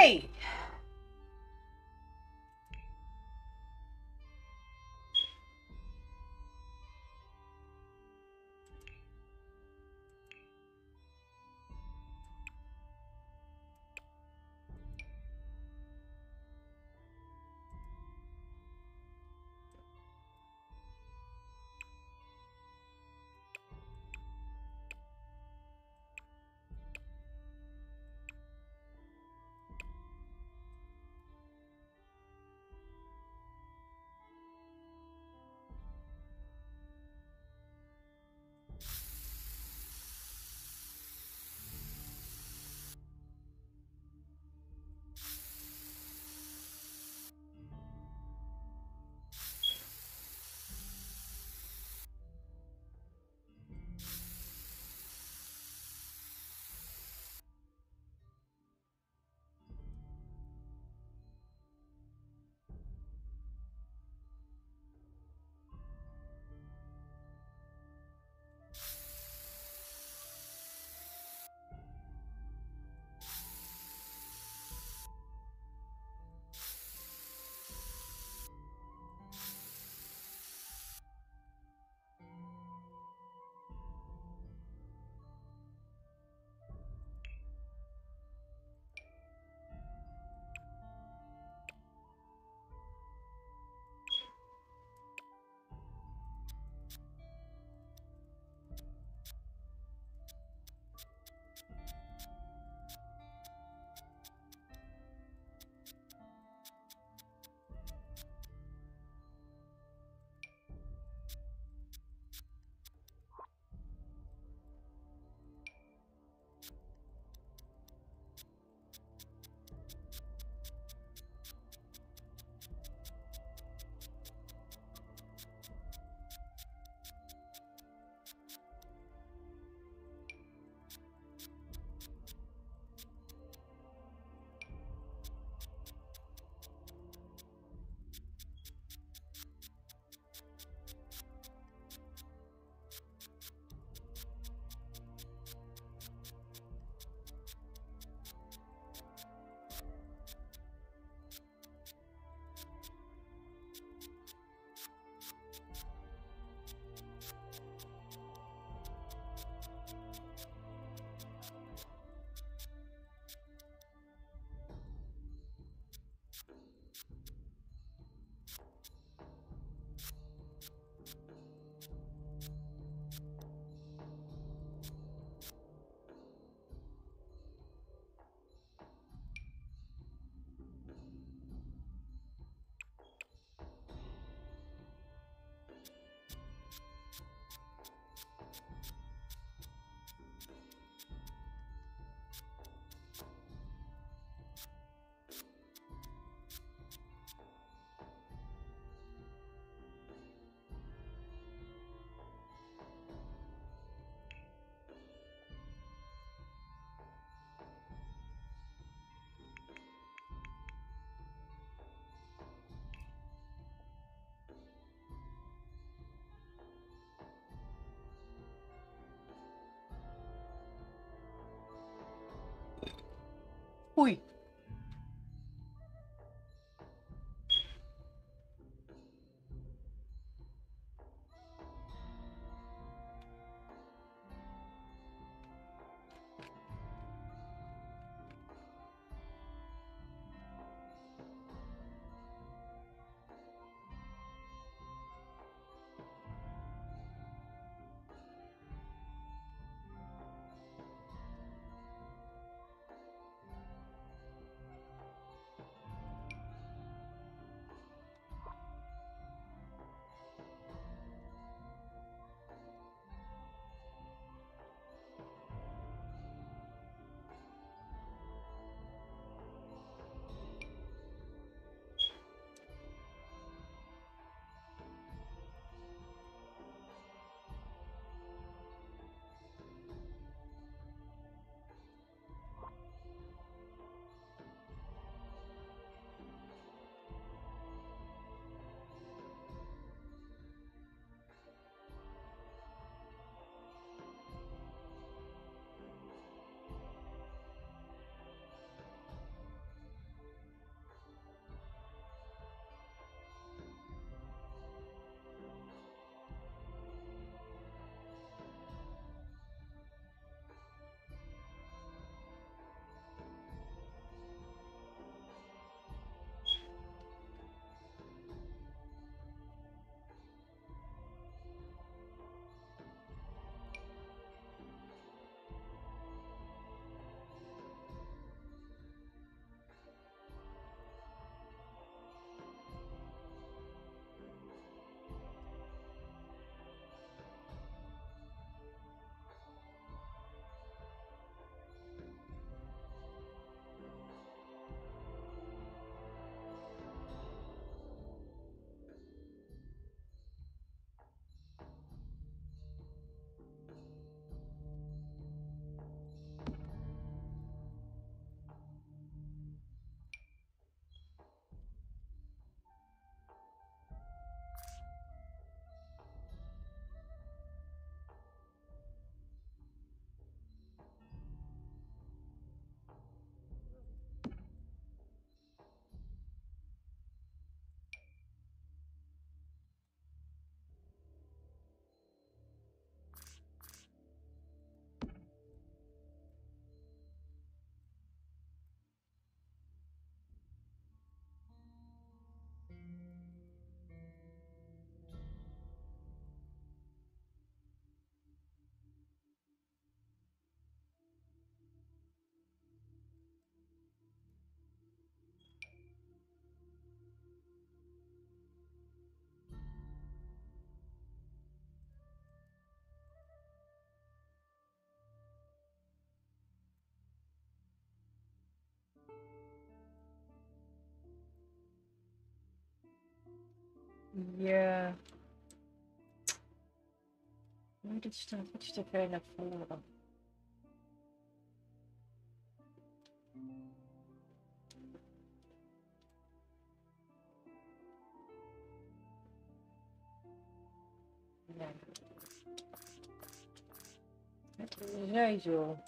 Oké. Fui. Ja. Nee, dit staat iets te ver naar voren. Nee. Het is zo.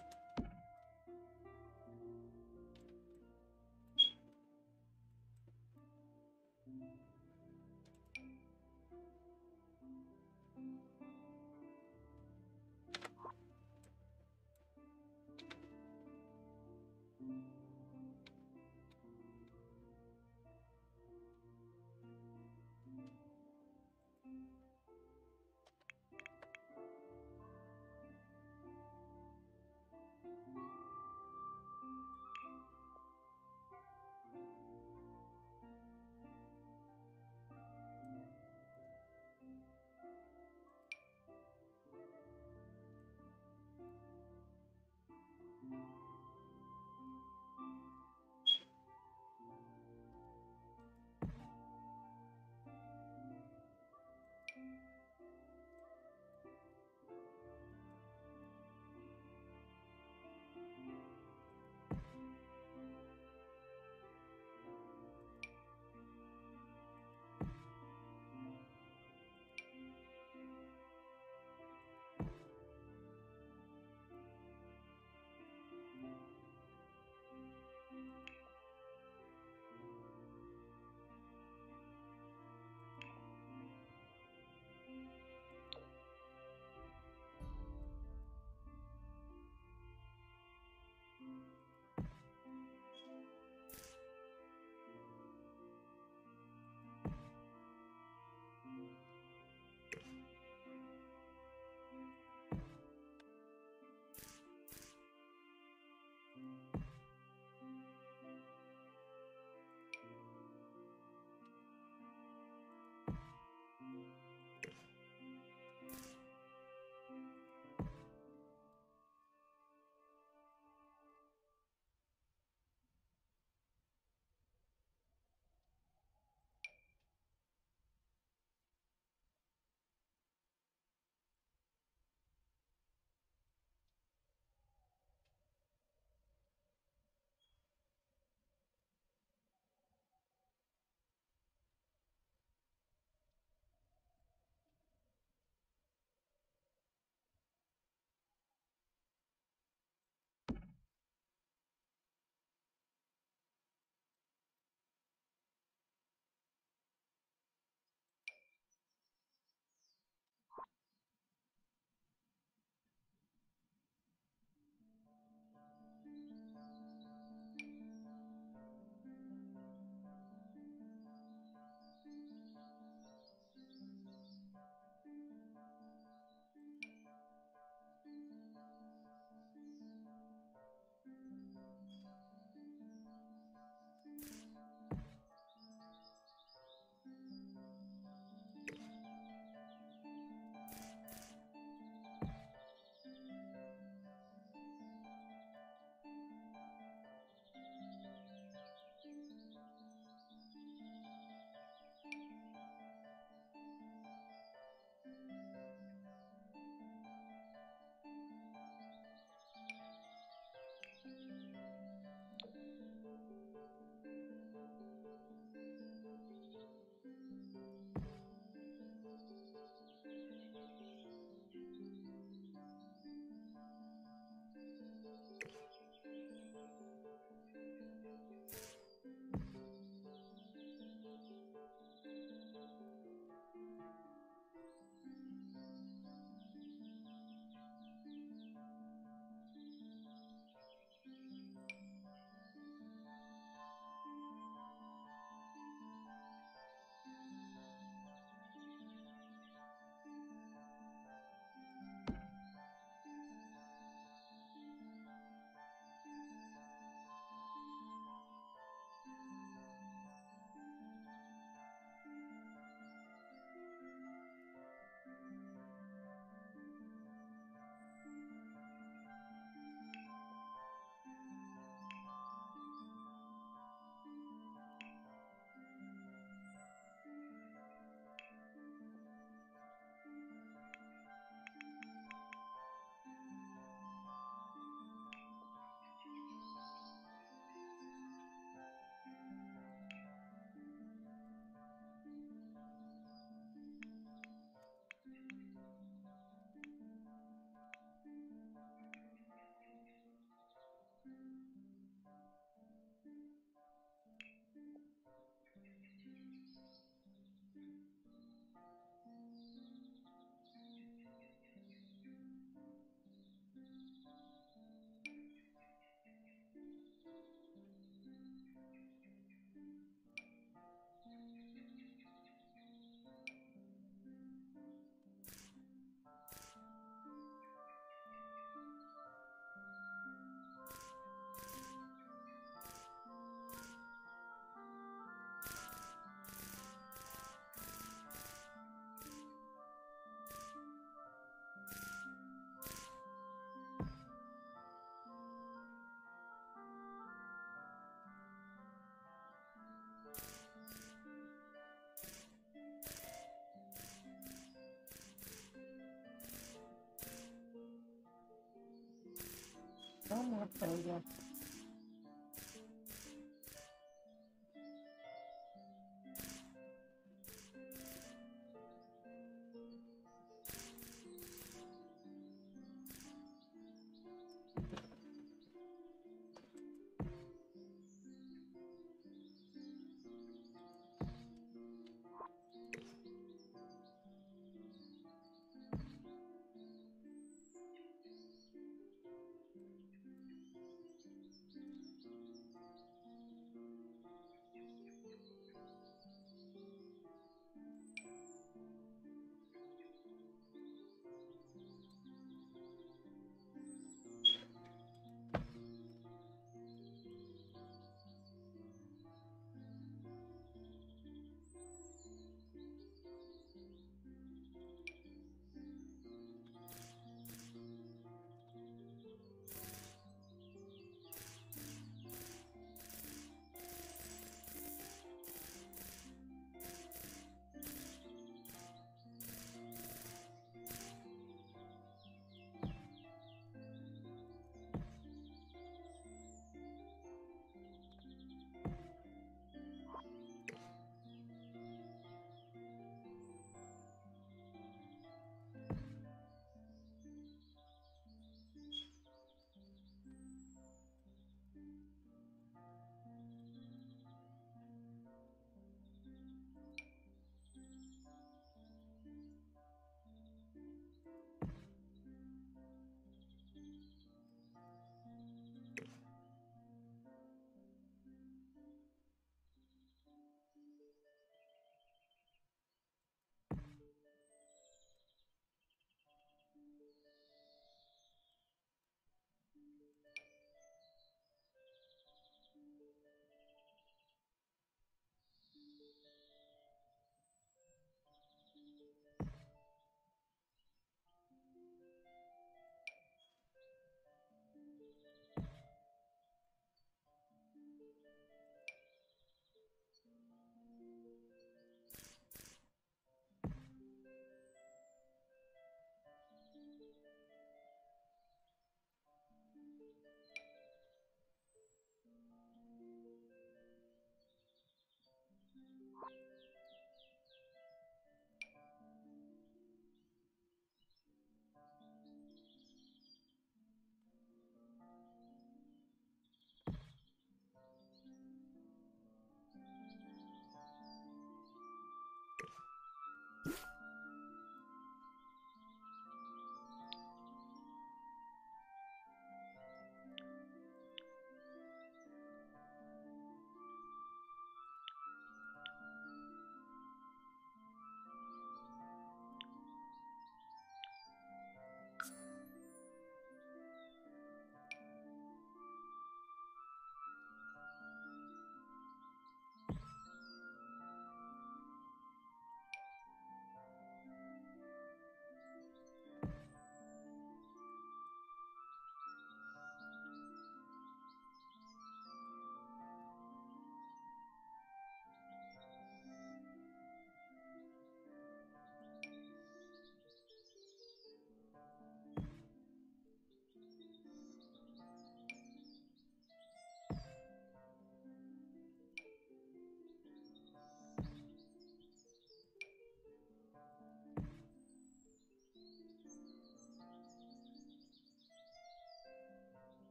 Allemaal tweede.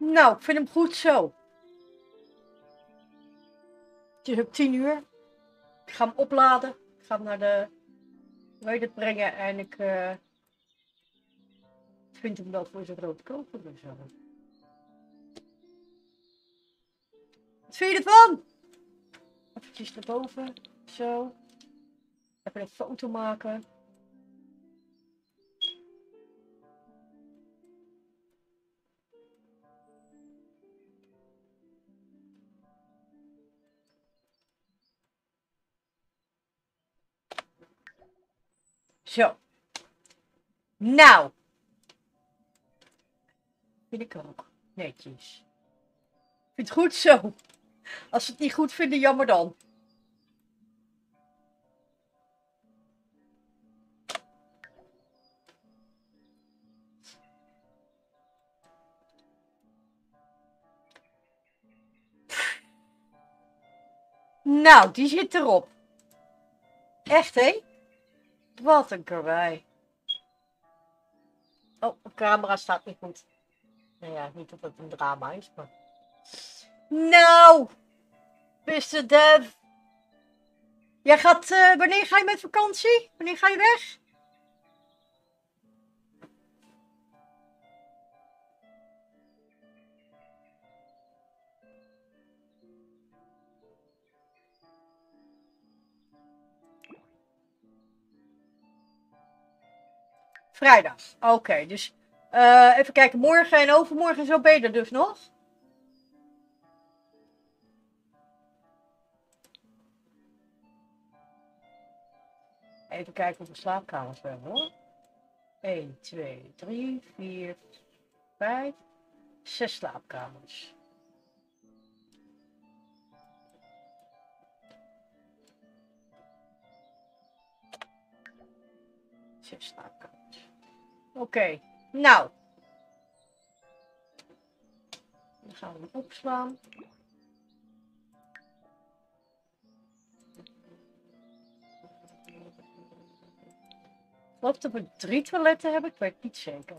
Nou, ik vind hem goed zo. Het is ook tien uur. Ik ga hem opladen. Ik ga hem naar de... Hoe het brengen en ik... eh, vind hem wel voor zijn grote koper zo. Wat vind je ervan? Eventjes erboven. Zo. Even een foto maken. Zo. Nou. Vind ik ook. Netjes. Vind goed zo. Als ze het niet goed vinden, jammer dan. Nou, die zit erop. Echt, hé? Wat een karwei. Oh, de camera staat niet goed. Nou ja, niet dat het een drama is, maar... Nou, Mr. Dev. Gaat, eh, wanneer ga je met vakantie? Wanneer ga je weg? Vrijdag. Oké, dus eh, even kijken. Morgen en overmorgen zo ben je er dus nog? Even kijken hoeveel slaapkamers we hebben hoor. 1, 2, 3, 4, 5, 6 slaapkamers. Zes slaapkamers. Oké, nou. Dan gaan we hem opslaan. Geloof dat we drie toiletten hebben, ik weet niet zeker.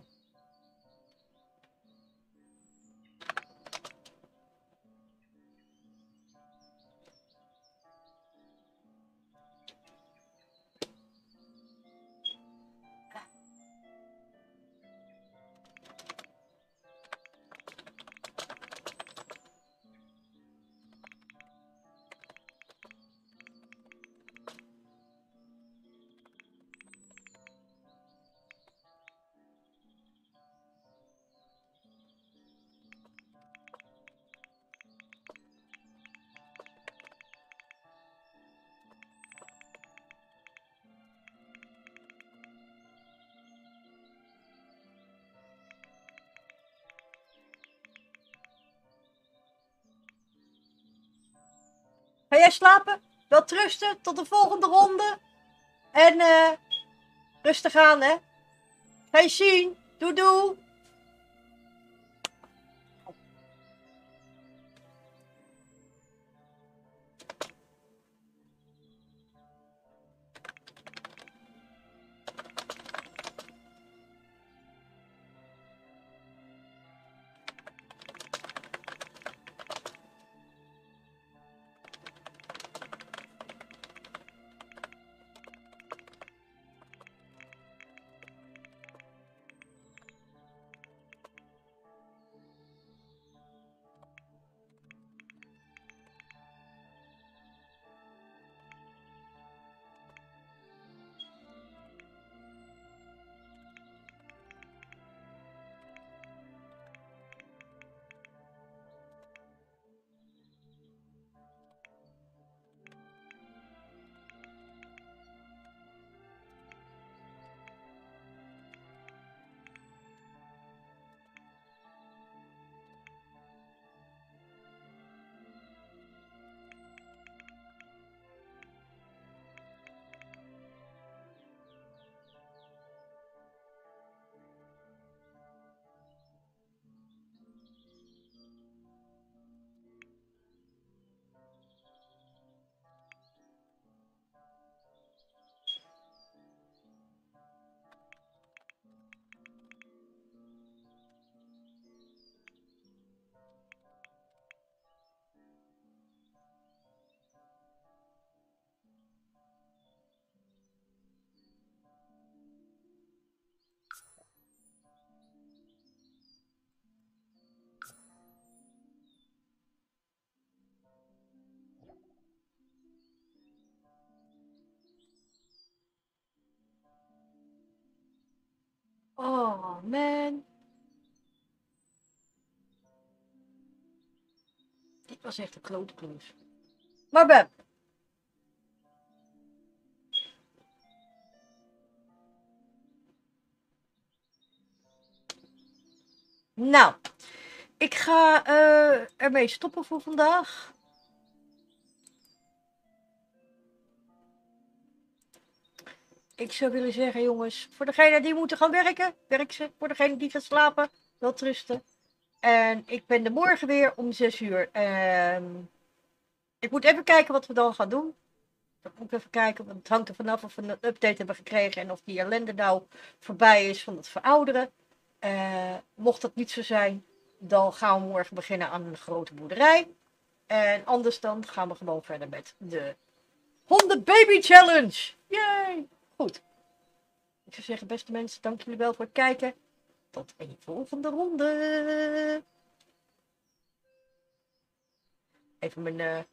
Slapen? Wel trusten tot de volgende ronde. En eh rustig aan, hè? Je zien. Doei doei. Oh, man. Dit was echt een klote klus. Maar ben. Nou, ik ga eh, ermee stoppen voor vandaag. Ik zou willen zeggen, jongens, voor degenen die moeten gaan werken, werk ze. Voor degenen die gaan slapen, wel rusten. En ik ben er morgen weer om 6 uur. En ik moet even kijken wat we dan gaan doen. Dan moet ik even kijken, want het hangt er vanaf of we een update hebben gekregen en of die ellende nou voorbij is van het verouderen. Uh, mocht dat niet zo zijn, dan gaan we morgen beginnen aan een grote boerderij. En anders dan gaan we gewoon verder met de Honden Baby Challenge. Yay! Goed. Ik zou zeggen, beste mensen, dank jullie wel voor het kijken. Tot een volgende ronde. Even mijn uh,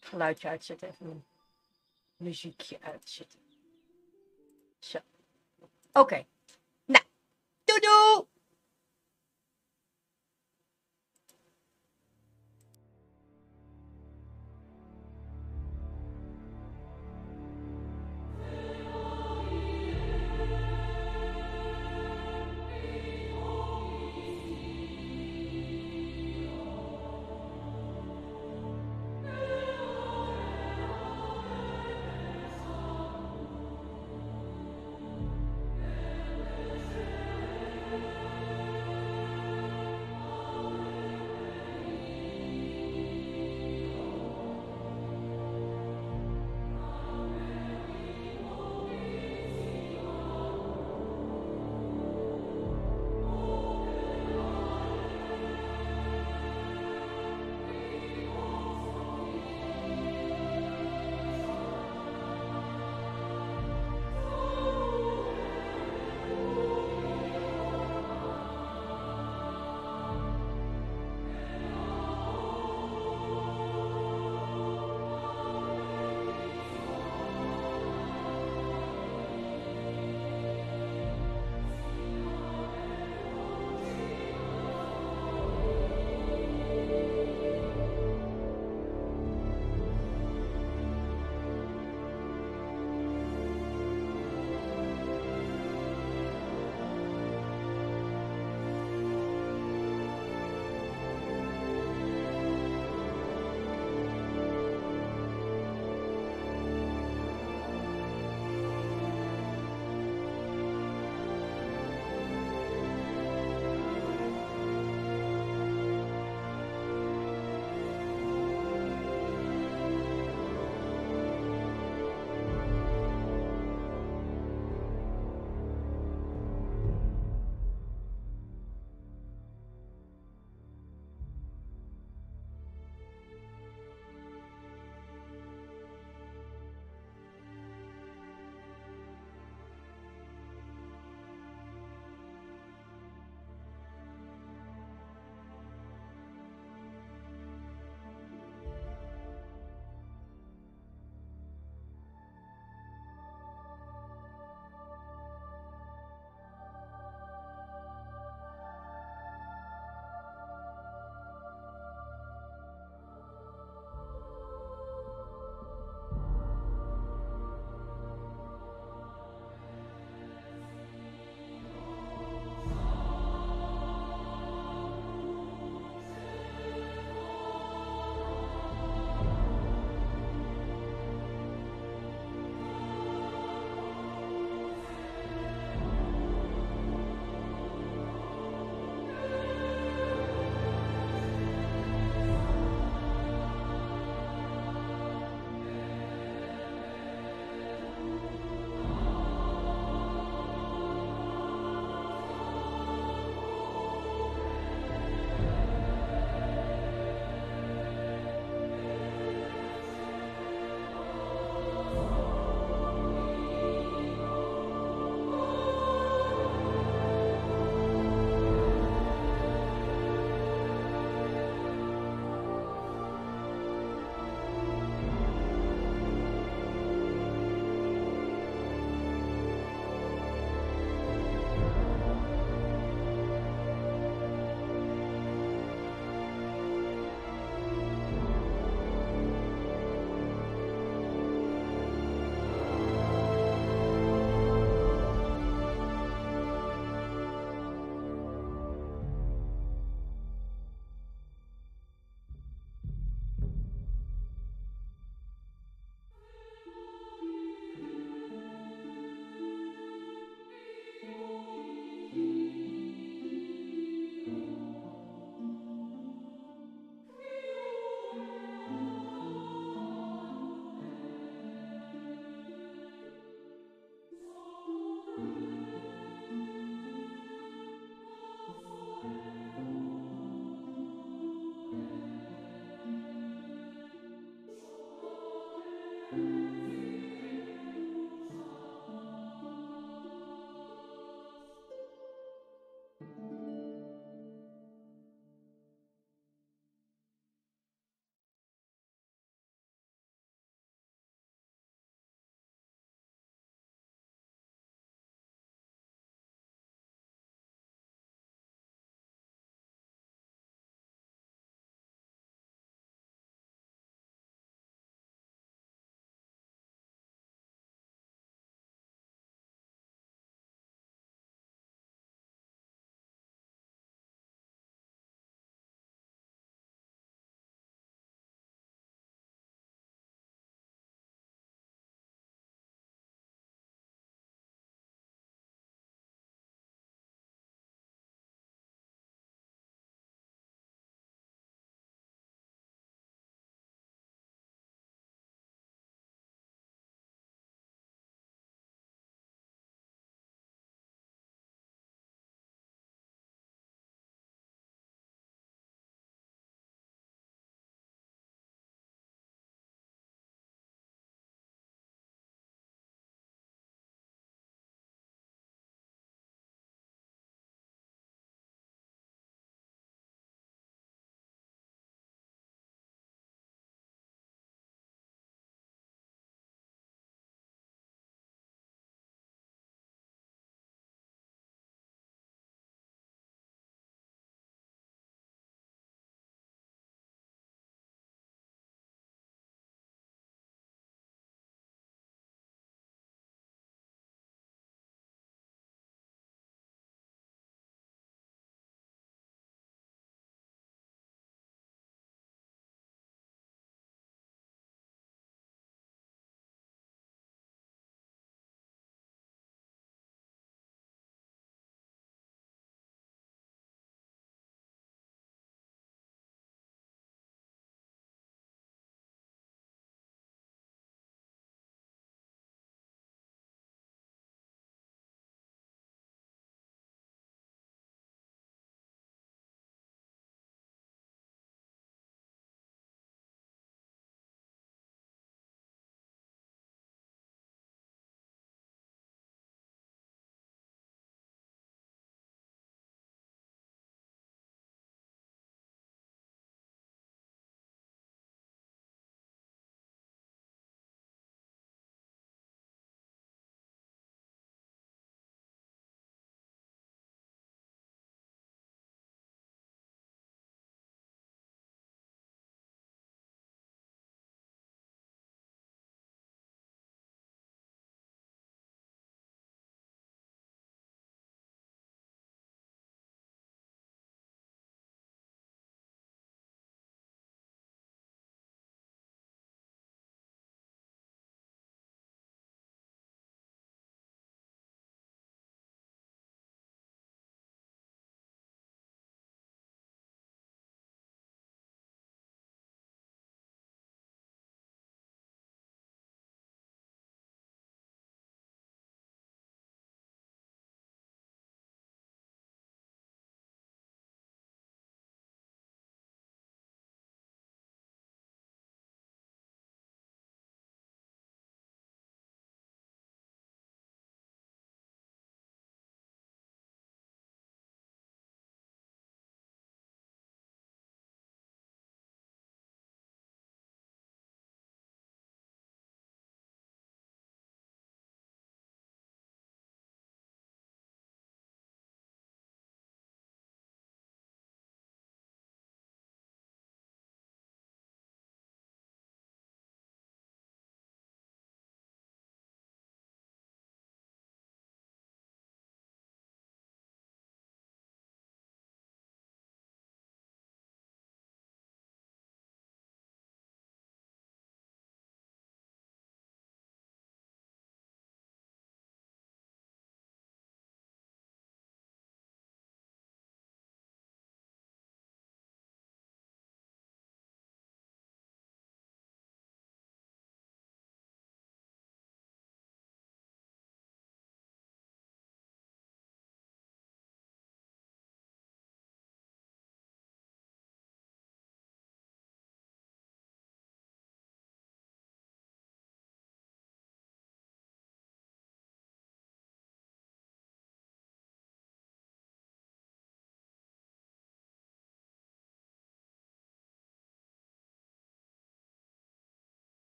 geluidje uitzetten. Even mijn muziekje uitzetten. Zo. Oké. Nou. Doei doei!